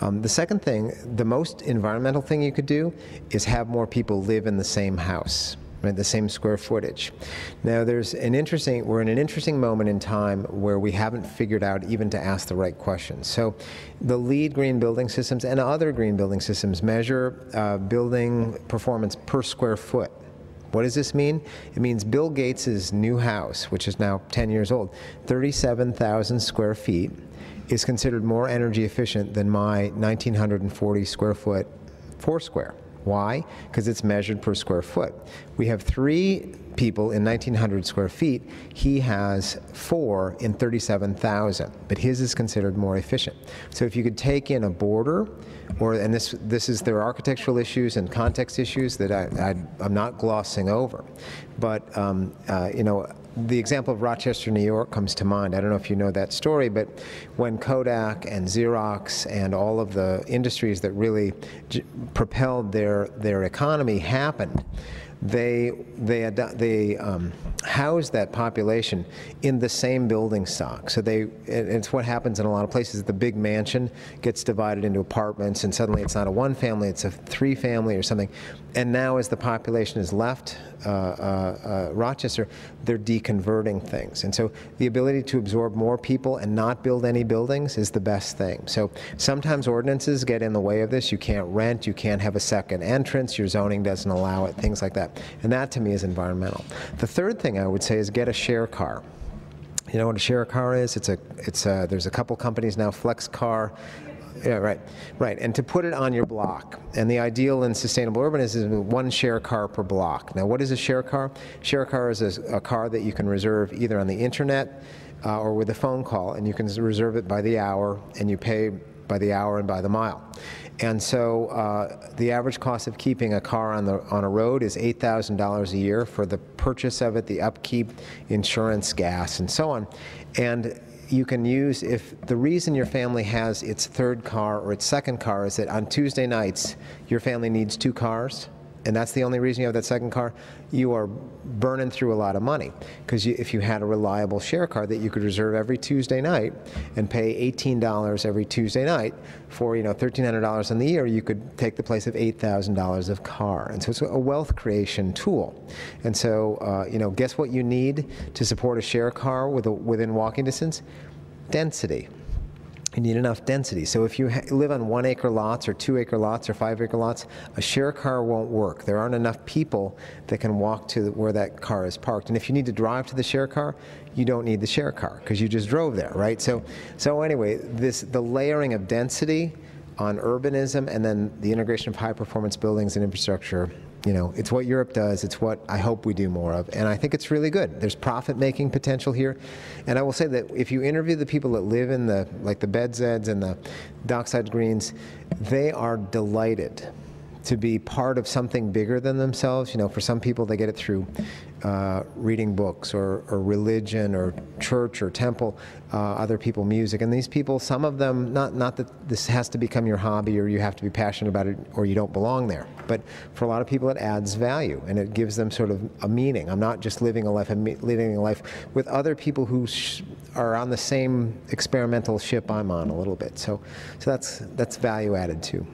Um, the second thing, the most environmental thing you could do is have more people live in the same house the same square footage. Now, there's an interesting, we're in an interesting moment in time where we haven't figured out even to ask the right questions. So, the LEED green building systems and other green building systems measure uh, building performance per square foot. What does this mean? It means Bill Gates' new house, which is now 10 years old, 37,000 square feet, is considered more energy efficient than my 1940 square foot Foursquare. Why? Because it's measured per square foot. We have three people in 1,900 square feet. He has four in 37,000, but his is considered more efficient. So if you could take in a border, or and this this is there are architectural issues and context issues that I, I am not glossing over, but um, uh, you know the example of Rochester, New York comes to mind. I don't know if you know that story, but when Kodak and Xerox and all of the industries that really propelled their, their economy happened, they, they, they um, house that population in the same building stock. So they, it's what happens in a lot of places. The big mansion gets divided into apartments, and suddenly it's not a one family, it's a three family or something. And now, as the population has left uh, uh, uh, Rochester, they're deconverting things. And so the ability to absorb more people and not build any buildings is the best thing. So sometimes ordinances get in the way of this. You can't rent, you can't have a second entrance, your zoning doesn't allow it, things like that. And that to me is environmental. The third thing I would say is get a share car. You know what a share car is? It's a, it's a, there's a couple companies now, Flexcar, Yeah, right, right. And to put it on your block. And the ideal in sustainable urbanism is one share car per block. Now, what is a share car? Share car is a, a car that you can reserve either on the internet uh, or with a phone call, and you can reserve it by the hour, and you pay by the hour and by the mile. And so uh, the average cost of keeping a car on, the, on a road is $8,000 a year for the purchase of it, the upkeep, insurance, gas, and so on. And you can use if the reason your family has its third car or its second car is that on Tuesday nights your family needs two cars and that's the only reason you have that second car, you are burning through a lot of money. Because if you had a reliable share car that you could reserve every Tuesday night and pay $18 every Tuesday night for you know $1,300 in the year, you could take the place of $8,000 of car. And so it's a wealth creation tool. And so uh, you know, guess what you need to support a share car with a, within walking distance? Density you need enough density. So if you live on one acre lots or two acre lots or five acre lots, a share car won't work. There aren't enough people that can walk to where that car is parked. And if you need to drive to the share car, you don't need the share car because you just drove there, right? So, so anyway, this the layering of density on urbanism and then the integration of high performance buildings and infrastructure you know, it's what Europe does. It's what I hope we do more of. And I think it's really good. There's profit making potential here. And I will say that if you interview the people that live in the, like the BedZEDs and the Dockside Greens, they are delighted to be part of something bigger than themselves. You know, for some people, they get it through uh, reading books or, or, religion or church or temple. Uh, other people, music. And these people, some of them, not not that this has to become your hobby or you have to be passionate about it or you don't belong there. But for a lot of people, it adds value and it gives them sort of a meaning. I'm not just living a life. I'm living a life with other people who are on the same experimental ship I'm on a little bit. So, so that's that's value added too.